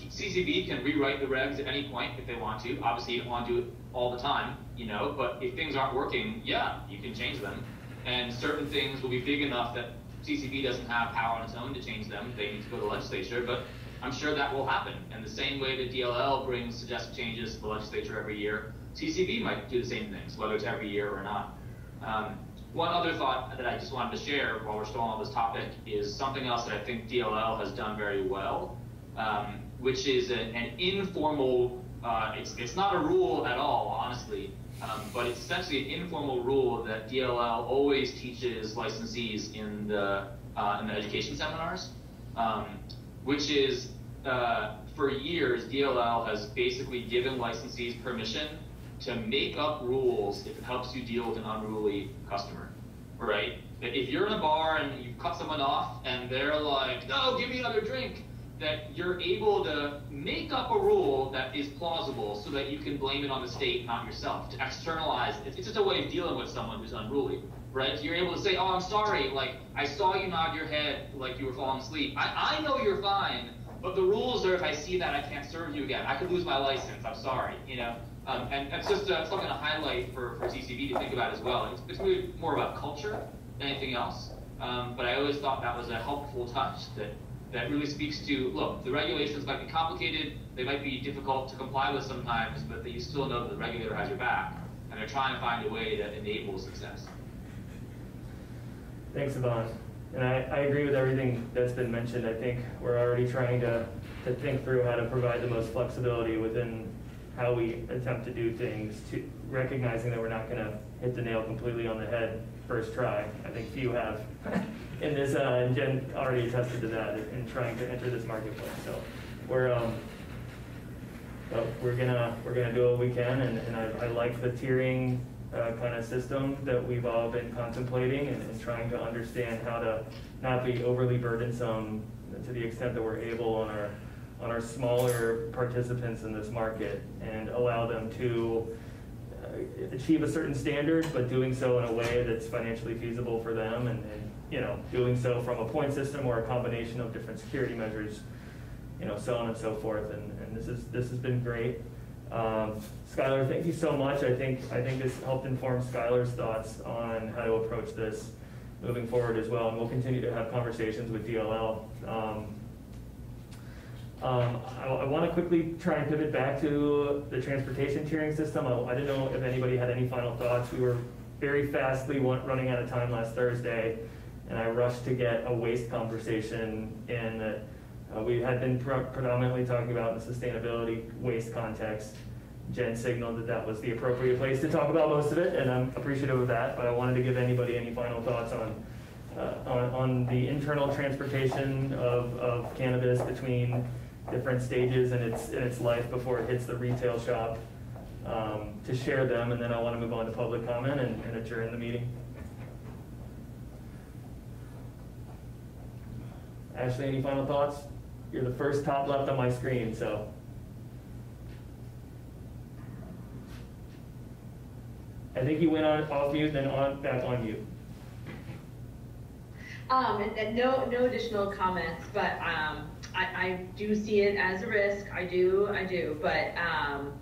CCB can rewrite the regs at any point if they want to. Obviously, you don't want to do it all the time, you know. But if things aren't working, yeah, you can change them. And certain things will be big enough that CCB doesn't have power on its own to change them. They need to go to the legislature, but I'm sure that will happen. And the same way that DLL brings suggested changes to the legislature every year, CCB might do the same things, whether it's every year or not. Um, one other thought that I just wanted to share while we're still on this topic is something else that I think DLL has done very well, um, which is a, an informal, uh, it's, it's not a rule at all, honestly, um, but it's essentially an informal rule that DLL always teaches licensees in the uh, in the education seminars, um, which is uh, for years DLL has basically given licensees permission to make up rules if it helps you deal with an unruly customer, right? If you're in a bar and you cut someone off and they're like, "No, give me another drink," that you're able to make up a rule that is plausible so that you can blame it on the state, not yourself, to externalize it. It's just a way of dealing with someone who's unruly, right? You're able to say, oh, I'm sorry, like, I saw you nod your head like you were falling asleep. I, I know you're fine, but the rules are if I see that, I can't serve you again. I could lose my license. I'm sorry, you know? Um, and it's just uh, something to highlight for, for CCB to think about as well. It's, it's really more about culture than anything else. Um, but I always thought that was a helpful touch that that really speaks to, look, the regulations might be complicated, they might be difficult to comply with sometimes, but that you still know that the regulator has your back, and they're trying to find a way that enables success. Thanks, Sivan. And I, I agree with everything that's been mentioned. I think we're already trying to, to think through how to provide the most flexibility within how we attempt to do things, to recognizing that we're not going to hit the nail completely on the head first try. I think few have in this, uh, and Jen already attested to that in trying to enter this marketplace. So we're um, we're gonna we're gonna do what we can, and, and I, I like the tiering uh, kind of system that we've all been contemplating and, and, trying to understand how to not be overly burdensome to the extent that we're able on our on our smaller participants in this market and allow them to achieve a certain standard, but doing so in a way that's financially feasible for them and, and, you know, doing so from a point system or a combination of different security measures, you know, so on and so forth. And, and this is this has been great. Um, Skylar, thank you so much. I think, I think this helped inform Skylar's thoughts on how to approach this moving forward as well. And we'll continue to have conversations with DLL. Um, um, I, I want to quickly try and pivot back to the transportation tiering system. I, I didn't know if anybody had any final thoughts. We were very fastly running out of time last Thursday, and I rushed to get a waste conversation in that uh, we had been pre- predominantly talking about in the sustainability waste context. Jen signaled that that was the appropriate place to talk about most of it, and I'm appreciative of that, but I wanted to give anybody any final thoughts on, uh, on, on the internal transportation of, of cannabis between different stages in its, in its life before it hits the retail shop, um, to share them, and then I want to move on to public comment and and adjourn the meeting. Ashley, any final thoughts? You're the first top left on my screen, so. I think you went on, off mute, then on, back on mute. Um, and, and no, no additional comments, but, um, I, I do see it as a risk. I do, I do, but, um,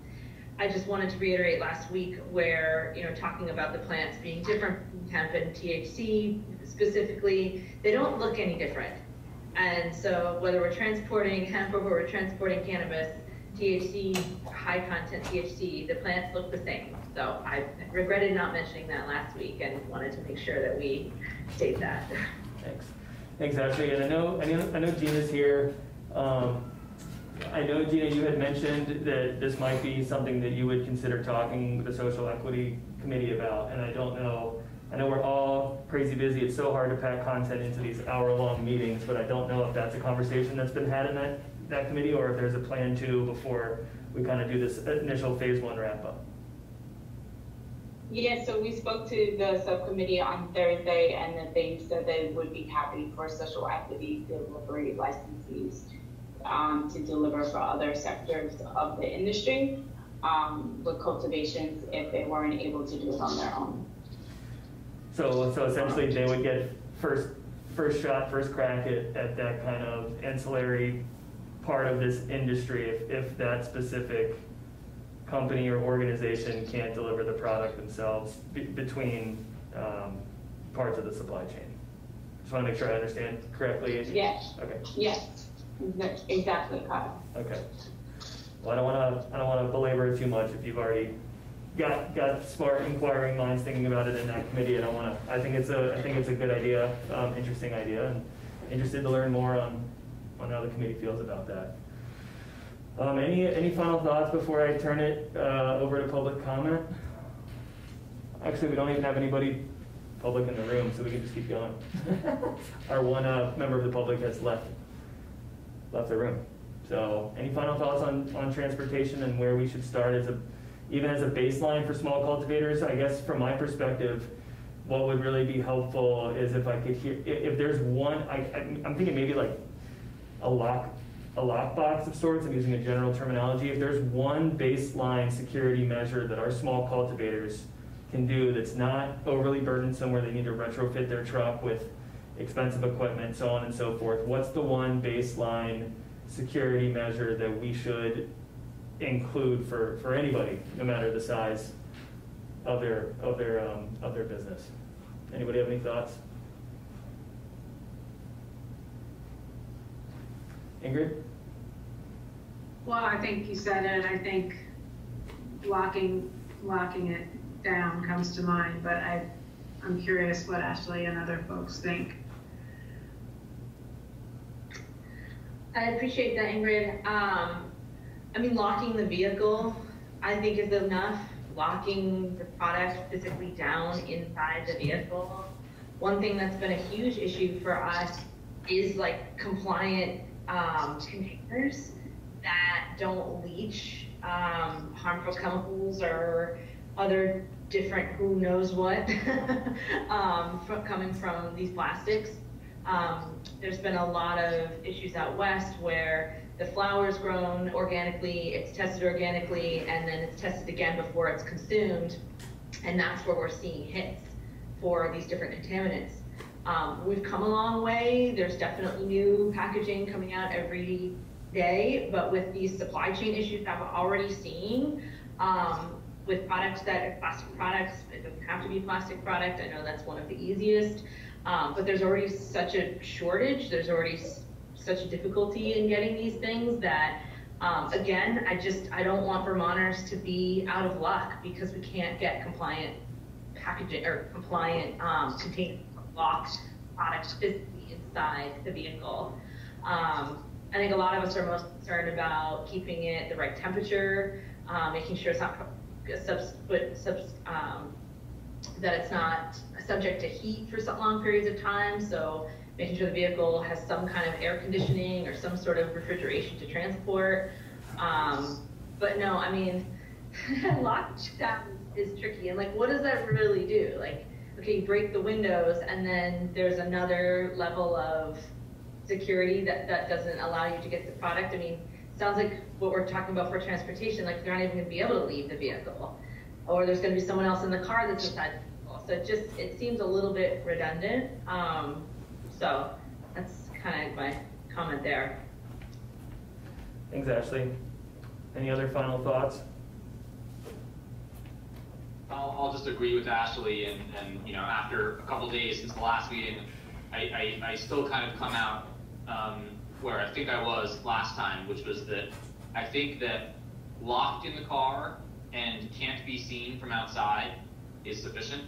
I just wanted to reiterate last week where, you know, talking about the plants being different from hemp and THC specifically, they don't look any different. And so whether we're transporting hemp or we're transporting cannabis, THC, high content THC, the plants look the same. So I regretted not mentioning that last week and wanted to make sure that we state that. Thanks. Thanks, Ashley. And I know, I know, I know Gina's here. Um, I know, Gina, you had mentioned that this might be something that you would consider talking with the social equity committee about, and I don't know. I know we're all crazy busy. It's so hard to pack content into these hour-long meetings, but I don't know if that's a conversation that's been had in that, that committee, or if there's a plan to before we kind of do this initial phase one wrap-up. Yeah, so we spoke to the subcommittee on Thursday and they said they would be happy for social equity delivery licensees um, to deliver for other sectors of the industry um, with cultivations if they weren't able to do it on their own. So, so essentially, they would get first, first shot, first crack at, at that kind of ancillary part of this industry if, if that specific company or organization can't deliver the product themselves be, between um, parts of the supply chain. Just want to make sure I understand correctly. Yes. Okay. Yes, exactly, Kyle. Okay. Well, I don't want to, I don't want to belabor it too much if you've already got, got smart inquiring minds thinking about it in that committee. I don't want to, I think it's a, I think it's a good idea, um, interesting idea, and interested to learn more on, on how the committee feels about that. Um, any, any final thoughts before I turn it, uh, over to public comment? Actually, we don't even have anybody public in the room, so we can just keep going. Our one, uh, member of the public has left, left the room. So, any final thoughts on, on transportation and where we should start as a, even as a baseline for small cultivators? I guess from my perspective, what would really be helpful is if I could hear, if, if there's one, I, I'm thinking maybe like a lock, a lockbox of sorts, I'm using a general terminology. If there's one baseline security measure that our small cultivators can do that's not overly burdensome where they need to retrofit their truck with expensive equipment, so on and so forth, what's the one baseline security measure that we should include for, for anybody, no matter the size of their, of their, um, of their business? Anybody have any thoughts? Ingrid? Well, I think you said it, I think locking, locking it down comes to mind, but I, I'm curious what Ashley and other folks think. I appreciate that, Ingrid. Um, I mean, locking the vehicle, I think is enough. Locking the product physically down inside the vehicle. One thing that's been a huge issue for us is like compliant um, containers that don't leach um, harmful chemicals or other different who knows what um, from, coming from these plastics. Um, there's been a lot of issues out west where the flower is grown organically, it's tested organically, and then it's tested again before it's consumed, and that's where we're seeing hits for these different contaminants. Um, we've come a long way. There's definitely new packaging coming out every day, but with these supply chain issues that we're already seeing, um, with products that are plastic products, it doesn't have to be plastic product, I know that's one of the easiest. Um, but there's already such a shortage, there's already such a difficulty in getting these things that, um, again, I just, I don't want Vermonters to be out of luck because we can't get compliant packaging or compliant, um, contain locked products physically inside the vehicle. Um, I think a lot of us are most concerned about keeping it the right temperature, uh, making sure it's not subs, um, that it's not subject to heat for some long periods of time. So making sure the vehicle has some kind of air conditioning or some sort of refrigeration to transport. Um, but no, I mean, lockdown is tricky. And like, what does that really do? Like, okay, you break the windows and then there's another level of security that, that doesn't allow you to get the product. I mean, sounds like what we're talking about for transportation, like they're not even gonna be able to leave the vehicle. Or there's gonna be someone else in the car that's inside. So it just, it seems a little bit redundant. Um, so that's kind of my comment there. Thanks, Ashley. Any other final thoughts? I'll, I'll just agree with Ashley and, and, you know, after a couple days since the last meeting, I, I, I still kind of come out, um, where I think I was last time, which was that I think that locked in the car and can't be seen from outside is sufficient.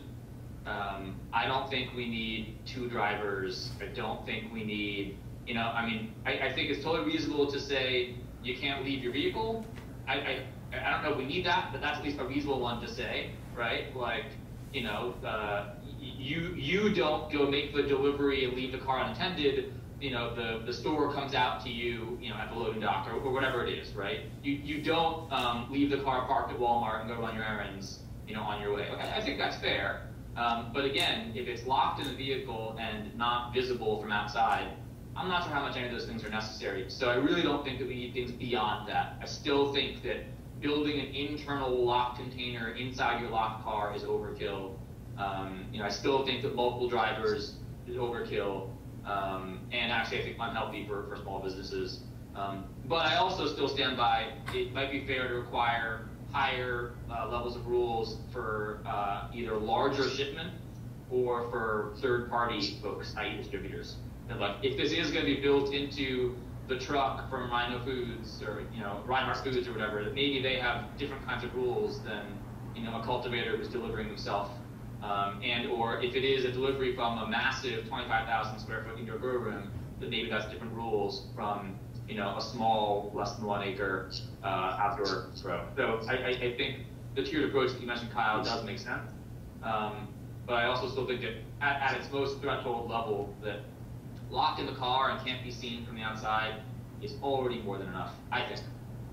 Um, I don't think we need two drivers. I don't think we need, you know, I mean, I, I think it's totally reasonable to say you can't leave your vehicle. I, I, I don't know if we need that, but that's at least a reasonable one to say, right? Like, you know, uh, you you don't go make the delivery and leave the car unattended. You know, the, the store comes out to you, you know, at the loading dock or, or whatever it is, right? You you don't um, leave the car parked at Walmart and go run your errands, you know, on your way. Okay, I think that's fair. Um, but again, if it's locked in the vehicle and not visible from outside, I'm not sure how much any of those things are necessary. So I really don't think that we need things beyond that. I still think that building an internal lock container inside your locked car is overkill. Um, you know, I still think that multiple drivers is overkill, um, and actually I think unhealthy for, for small businesses. Um, but I also still stand by it might be fair to require higher uh, levels of rules for uh, either larger shipment or for third-party folks, i.e. distributors. And like, if this is going to be built into the truck from Rhino Foods or you know Reinhardt Foods or whatever, maybe they have different kinds of rules than you know a cultivator who's delivering himself. Um, and or if it is a delivery from a massive 25,000 square foot indoor grow room, then maybe that's different rules from you know a small, less than one acre uh, outdoor grow. So I, I, think the tiered approach that you mentioned, Kyle, does make sense. Um, but I also still think that at, at its most threshold level, that locked in the car and can't be seen from the outside is already more than enough, I think.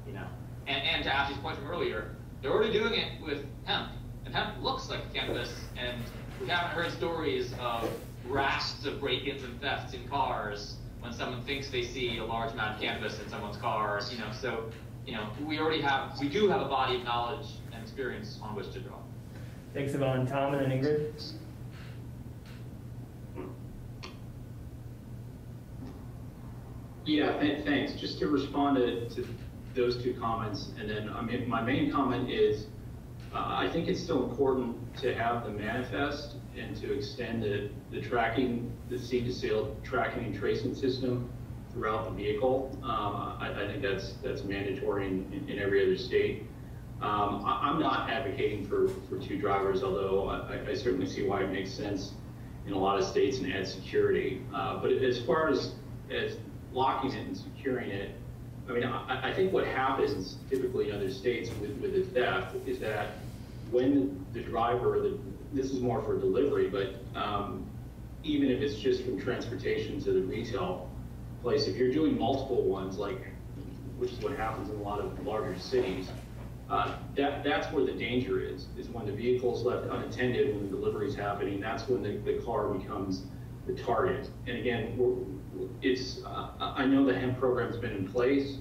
You know, and, and to Ashley's point from earlier, they're already doing it with hemp, and hemp looks like cannabis, and we haven't heard stories of rafts of break-ins and thefts in cars when someone thinks they see a large amount of cannabis in someone's car. You know, so you know, we already have, we do have a body of knowledge and experience on which to draw. Thanks, Sivan. Tom and then Ingrid? Yeah, th- thanks. Just to respond to, to those two comments, and then I mean, my main comment is, uh, I think it's still important to have the manifest and to extend the, the tracking, the seed to sale tracking and tracing system throughout the vehicle. Um, I, I think that's, that's mandatory in, in every other state. Um, I, I'm not advocating for, for two drivers, although I, I certainly see why it makes sense in a lot of states and adds security. Uh, but as far as, as locking it and securing it, I mean, I, I think what happens typically in other states with, with the theft is that when the driver, the, this is more for delivery, but um, even if it's just from transportation to the retail place, if you're doing multiple ones, like, which is what happens in a lot of larger cities, uh, that, that's where the danger is, is when the vehicle is left unattended, when the delivery is happening, that's when the, the car becomes the target. And again, it's, uh, I know the hemp program's been in place,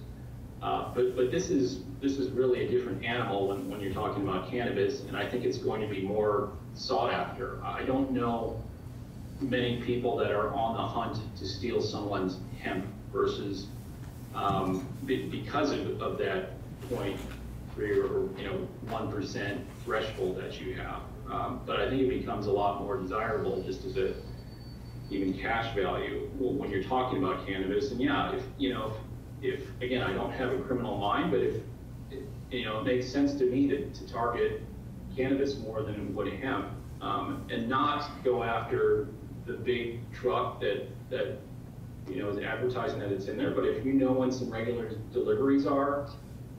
uh, but, but this is, this is really a different animal when, when you're talking about cannabis, and I think it's going to be more sought after. I don't know many people that are on the hunt to steal someone's hemp versus um, be- because of, of that point three or, you know, one percent threshold that you have. Um, but I think it becomes a lot more desirable just as a, even cash value when you're talking about cannabis. And yeah, if, you know, if, if, again, I don't have a criminal mind, but if, you know, it makes sense to me to, to target cannabis more than it would hemp, um, and not go after the big truck that, that, you know, is advertising that it's in there. But if you know when some regular deliveries are,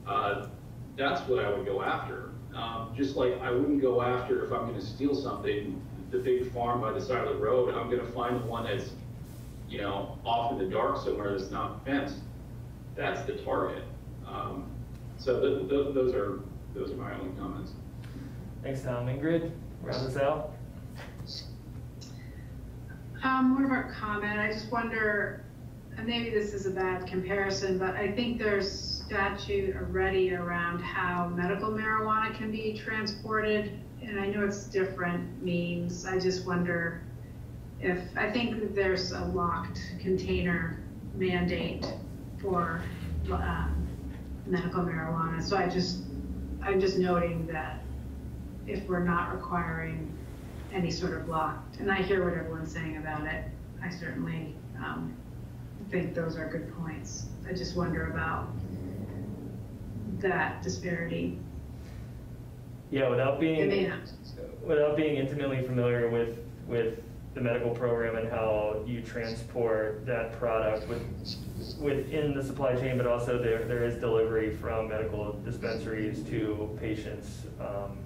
uh, that's what I would go after. Um, just like I wouldn't go after if I'm gonna steal something, the big farm by the side of the road, I'm gonna find the one that's, you know, off in the dark somewhere that's not fenced. That's the target. Um, so th- th- those are, those are my only comments. Thanks, Tom. Ingrid, round us out. Um, more of a comment, I just wonder, and maybe this is a bad comparison, but I think there's statute already around how medical marijuana can be transported, and I know it's different means, I just wonder if, I think there's a locked container mandate for, um, medical marijuana, so I just, I'm just noting that if we're not requiring any sort of locked, and I hear what everyone's saying about it. I certainly um, think those are good points. I just wonder about that disparity. Yeah, without being. It may not. without being intimately familiar with, with the medical program and how you transport that product with, within the supply chain, but also there, there is delivery from medical dispensaries to patients. Um,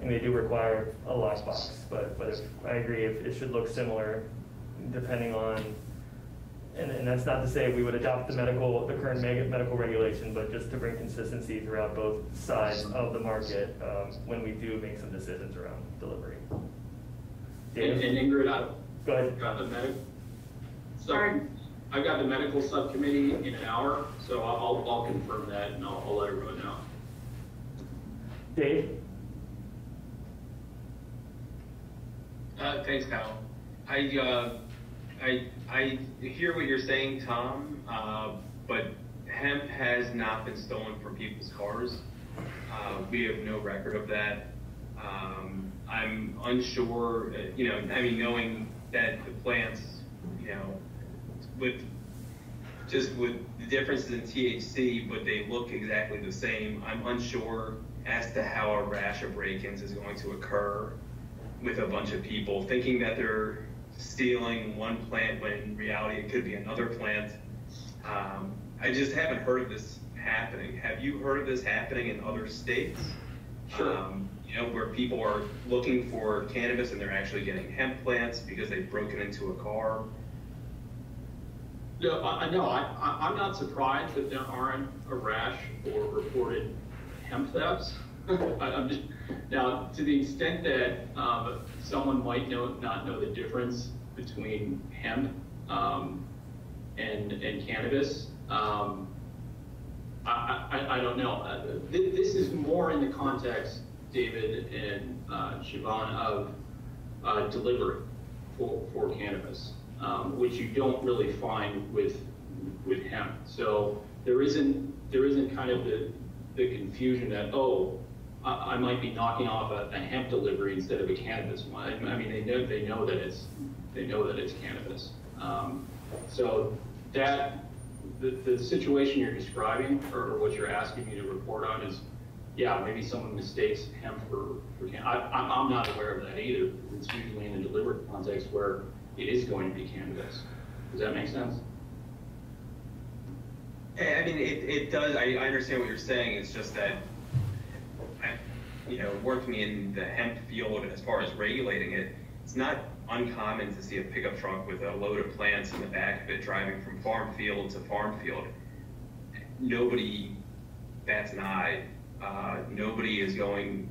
And they do require a lockbox, but, but if, I agree, if it should look similar, depending on, and, and that's not to say we would adopt the medical, the current meg- medical regulation, but just to bring consistency throughout both sides of the market, um, when we do make some decisions around delivery. And Dave? and Ingrid, I Go ahead. got the medic, so, Pardon? I've got the medical subcommittee in an hour, so I'll, I'll confirm that and I'll, I'll let everyone know. Dave? Uh, thanks, Kyle. I, uh, I, I hear what you're saying, Tom, uh, but hemp has not been stolen from people's cars. Uh, we have no record of that. Um, I'm unsure, uh, you know, I mean, knowing that the plants, you know, with just with the differences in THC, but they look exactly the same. I'm unsure as to how a rash of break-ins is going to occur with a bunch of people, thinking that they're stealing one plant when in reality it could be another plant. Um, I just haven't heard of this happening. Have you heard of this happening in other states? Sure. Um, you know, where people are looking for cannabis and they're actually getting hemp plants because they've broken into a car. No, I, no, I, I- I'm not surprised that there aren't a rash or reported hemp thefts. I'm just, now, to the extent that, um, someone might know, not know the difference between hemp, um, and, and cannabis, um, I, I, I don't know. Uh, thi- This is more in the context, David and, uh, Sivan, of, uh, delivery for, for cannabis, um, which you don't really find with, with hemp. So there isn't, there isn't kind of the, the confusion that, oh, I, might be knocking off a, a hemp delivery instead of a cannabis one. I mean, they know, they know that it's, they know that it's cannabis. Um, so that, the, the situation you're describing, or what you're asking me to report on is, yeah, maybe someone mistakes hemp for, for can, I, I'm, not aware of that either. It's usually in a deliberate context where it is going to be cannabis. Does that make sense? I mean, it, it does. I, I understand what you're saying. It's just that, you know, working in the hemp field as far as regulating it, it's not uncommon to see a pickup truck with a load of plants in the back of it driving from farm field to farm field. Nobody bats an eye. Uh, nobody is going.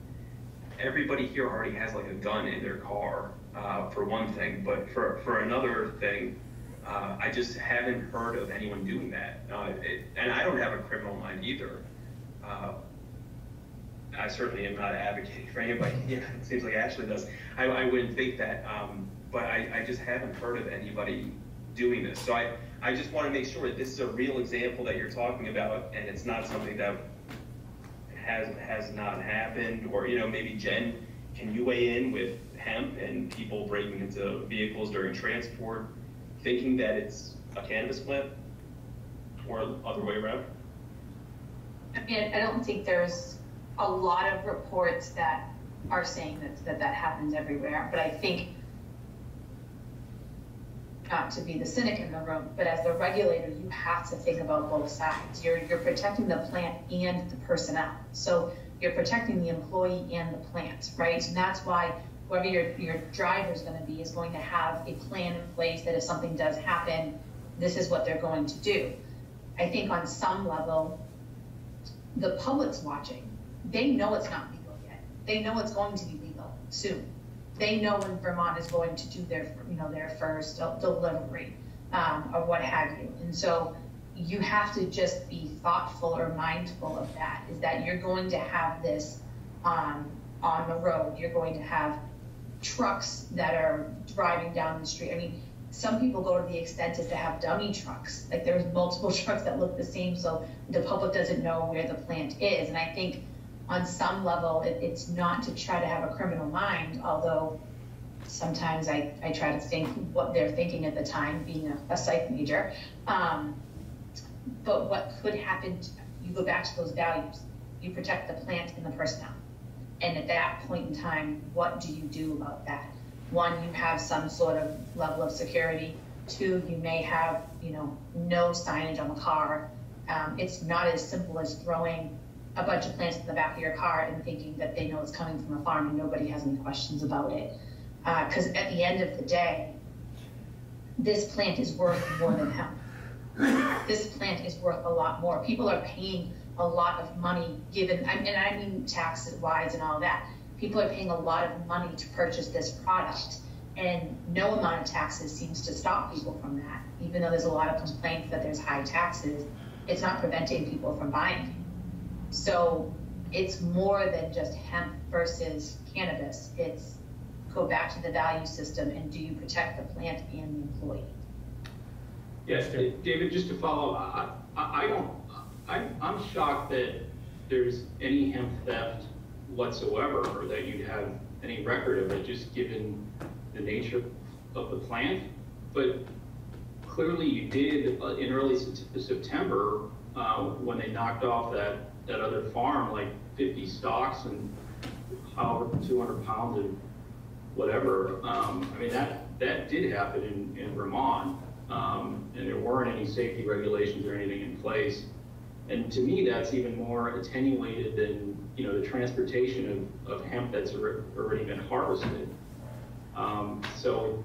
Everybody here already has like a gun in their car, uh, for one thing. But for for another thing, uh, I just haven't heard of anyone doing that. Uh, it, and I don't have a criminal mind either. I certainly am not advocating for anybody. Yeah, it seems like Ashley does. I, I wouldn't think that. Um, but I, I just haven't heard of anybody doing this. So I, I just want to make sure that this is a real example that you're talking about, and it's not something that has, has not happened, or, you know, maybe Jen, can you weigh in with hemp and people breaking into vehicles during transport, thinking that it's a cannabis plant? Or other way around? I mean, I don't think there's a lot of reports that are saying that, that that happens everywhere, but I think not to be the cynic in the room, but as the regulator, you have to think about both sides. You're, you're protecting the plant and the personnel. So you're protecting the employee and the plant, right? And that's why whoever your, your driver is going to be is going to have a plan in place that if something does happen, this is what they're going to do. I think on some level, the public's watching. They know it's not legal yet. They know it's going to be legal soon. They know when Vermont is going to do their, you know, their first delivery um, or what have you. And so you have to just be thoughtful or mindful of that. Is that you're going to have this um, on the road. You're going to have trucks that are driving down the street. I mean, some people go to the extent as to have dummy trucks. Like there's multiple trucks that look the same, so the public doesn't know where the plant is. And I think on some level, it, it's not to try to have a criminal mind, although sometimes I, I try to think what they're thinking at the time, being a, a psych major. Um, but what could happen, to, you go back to those values. You protect the plant and the personnel. And at that point in time, what do you do about that? One, you have some sort of level of security. Two, you may have, you know, no signage on the car. Um, it's not as simple as throwing a bunch of plants in the back of your car and thinking that they know it's coming from a farm and nobody has any questions about it. Because uh, at the end of the day, this plant is worth more than hemp. This plant is worth a lot more. People are paying a lot of money given, and I mean tax wise and all that. People are paying a lot of money to purchase this product, and no amount of taxes seems to stop people from that. Even though there's a lot of complaints that there's high taxes, it's not preventing people from buying. So it's more than just hemp versus cannabis. It's go back to the value system and do you protect the plant and the employee? Yes, David, just to follow, I, I, don't, I, I'm shocked that there's any hemp theft whatsoever, or that you'd have any record of it, just given the nature of the plant. But clearly you did uh, in early September, uh, when they knocked off that, that other farm, like 50 stalks and however 200 pounds of whatever. Um, I mean, that, that did happen in, in Vermont, um, and there weren't any safety regulations or anything in place. And to me, that's even more attenuated than, you know, the transportation of, of hemp that's already been harvested. Um, so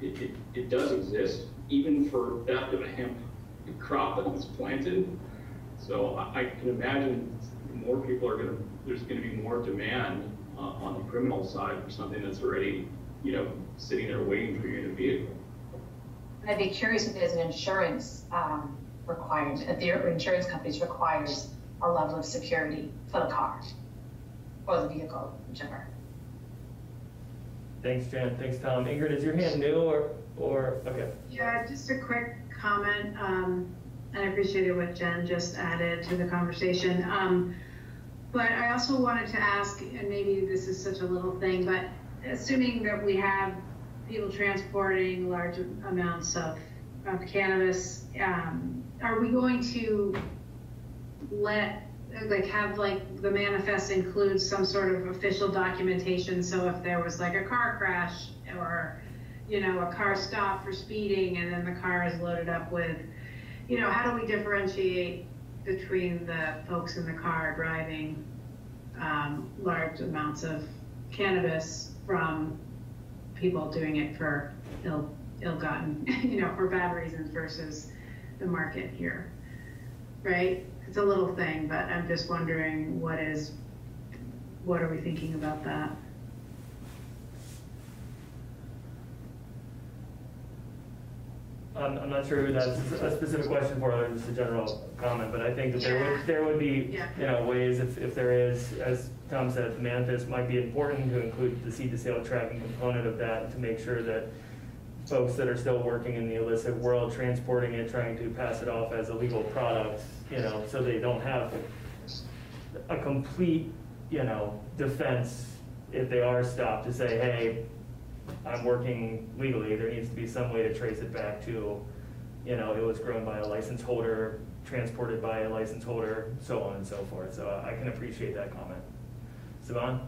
it, it, it, does exist, even for theft of a hemp crop that was planted. So I, I can imagine more people are going to, there's going to be more demand uh, on the criminal side for something that's already, you know, sitting there waiting for you in a vehicle. I'd be curious if there's an insurance um, requirement, if the insurance companies requires a level of security for the car or the vehicle, whichever. Thanks, Jen. Thanks, Tom. Ingrid, is your hand new or, or, okay. Yeah, just a quick comment. Um, and I appreciated what Jen just added to the conversation. Um, but I also wanted to ask, and maybe this is such a little thing, but assuming that we have people transporting large amounts of, of cannabis, um, are we going to let like have like the manifest include some sort of official documentation so if there was like a car crash or you know a car stopped for speeding and then the car is loaded up with you know how do we differentiate between the folks in the car driving um, large amounts of cannabis from people doing it for ill ill-gotten, you know, for bad reasons versus the market here, right? It's a little thing, but I'm just wondering what is, what are we thinking about that? I'm, I'm not sure who that's a specific question for, or just a general comment, but I think that there would, there would be, Yeah. you know, ways if, if there is, as Tom said, the manifest might be important to include the seed to sale tracking component of that to make sure that folks that are still working in the illicit world, transporting it, trying to pass it off as a legal product, you know, so they don't have a complete, you know, defense if they are stopped to say, hey, I'm working legally, there needs to be some way to trace it back to, you know, it was grown by a license holder, transported by a license holder, so on and so forth. So I can appreciate that comment. Sivan?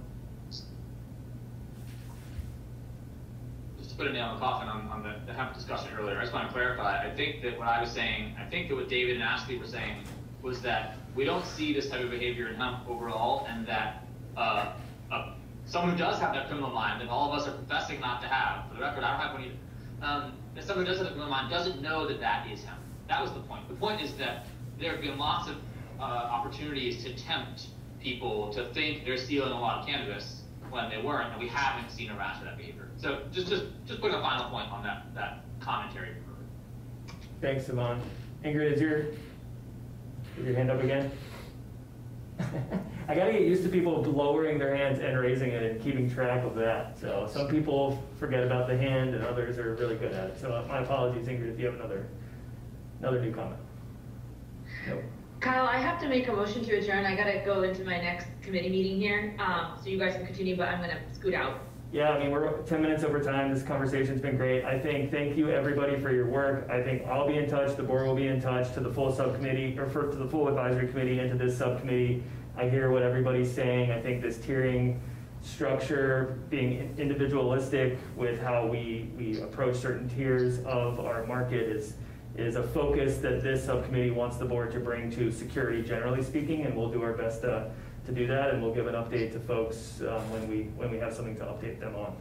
just to put a nail in the coffin on, on the, the hemp discussion earlier, I just want to clarify, I think that what I was saying, I think that what David and Ashley were saying was that we don't see this type of behavior in hemp overall, and that, uh, uh, someone who does have that criminal mind, and all of us are professing not to have, for the record, I don't have one either, um, that someone who does have a criminal mind doesn't know that that is him. That was the point. The point is that there have been lots of, uh, opportunities to tempt people to think they're stealing a lot of cannabis when they weren't, and we haven't seen a rash of that behavior. So just, just, just putting a final point on that, that commentary. Thanks, Sivan. Ingrid, is your, is your hand up again? I gotta get used to people lowering their hands and raising it and keeping track of that. So some people forget about the hand and others are really good at it. So my apologies, Ingrid, if you have another, another new comment. Nope. Kyle, I have to make a motion to adjourn. I gotta go into my next committee meeting here. Um, so you guys can continue, but I'm gonna scoot out. Yeah, I mean, we're 10 minutes over time. This conversation's been great. I think, thank you, everybody, for your work. I think I'll be in touch, the board will be in touch to the full subcommittee, or for, to the full advisory committee and to this subcommittee. I hear what everybody's saying. I think this tiering structure, being individualistic with how we, we approach certain tiers of our market is, is a focus that this subcommittee wants the board to bring to security, generally speaking, and we'll do our best to to do that, and we'll give an update to folks um, when we, when we have something to update them on.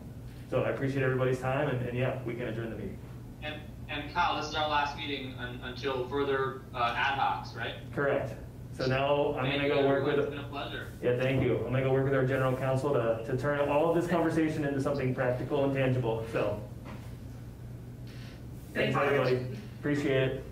So I appreciate everybody's time, and, and yeah, we can adjourn the meeting. And, and Kyle, this is our last meeting un, until further, uh, ad hocs, right? Correct. So now I'm gonna go work everyone. It's with, been a pleasure. yeah, thank you. I'm gonna go work with our general counsel to, to turn all of this conversation into something practical and tangible, so. Thanks, everybody. Appreciate it.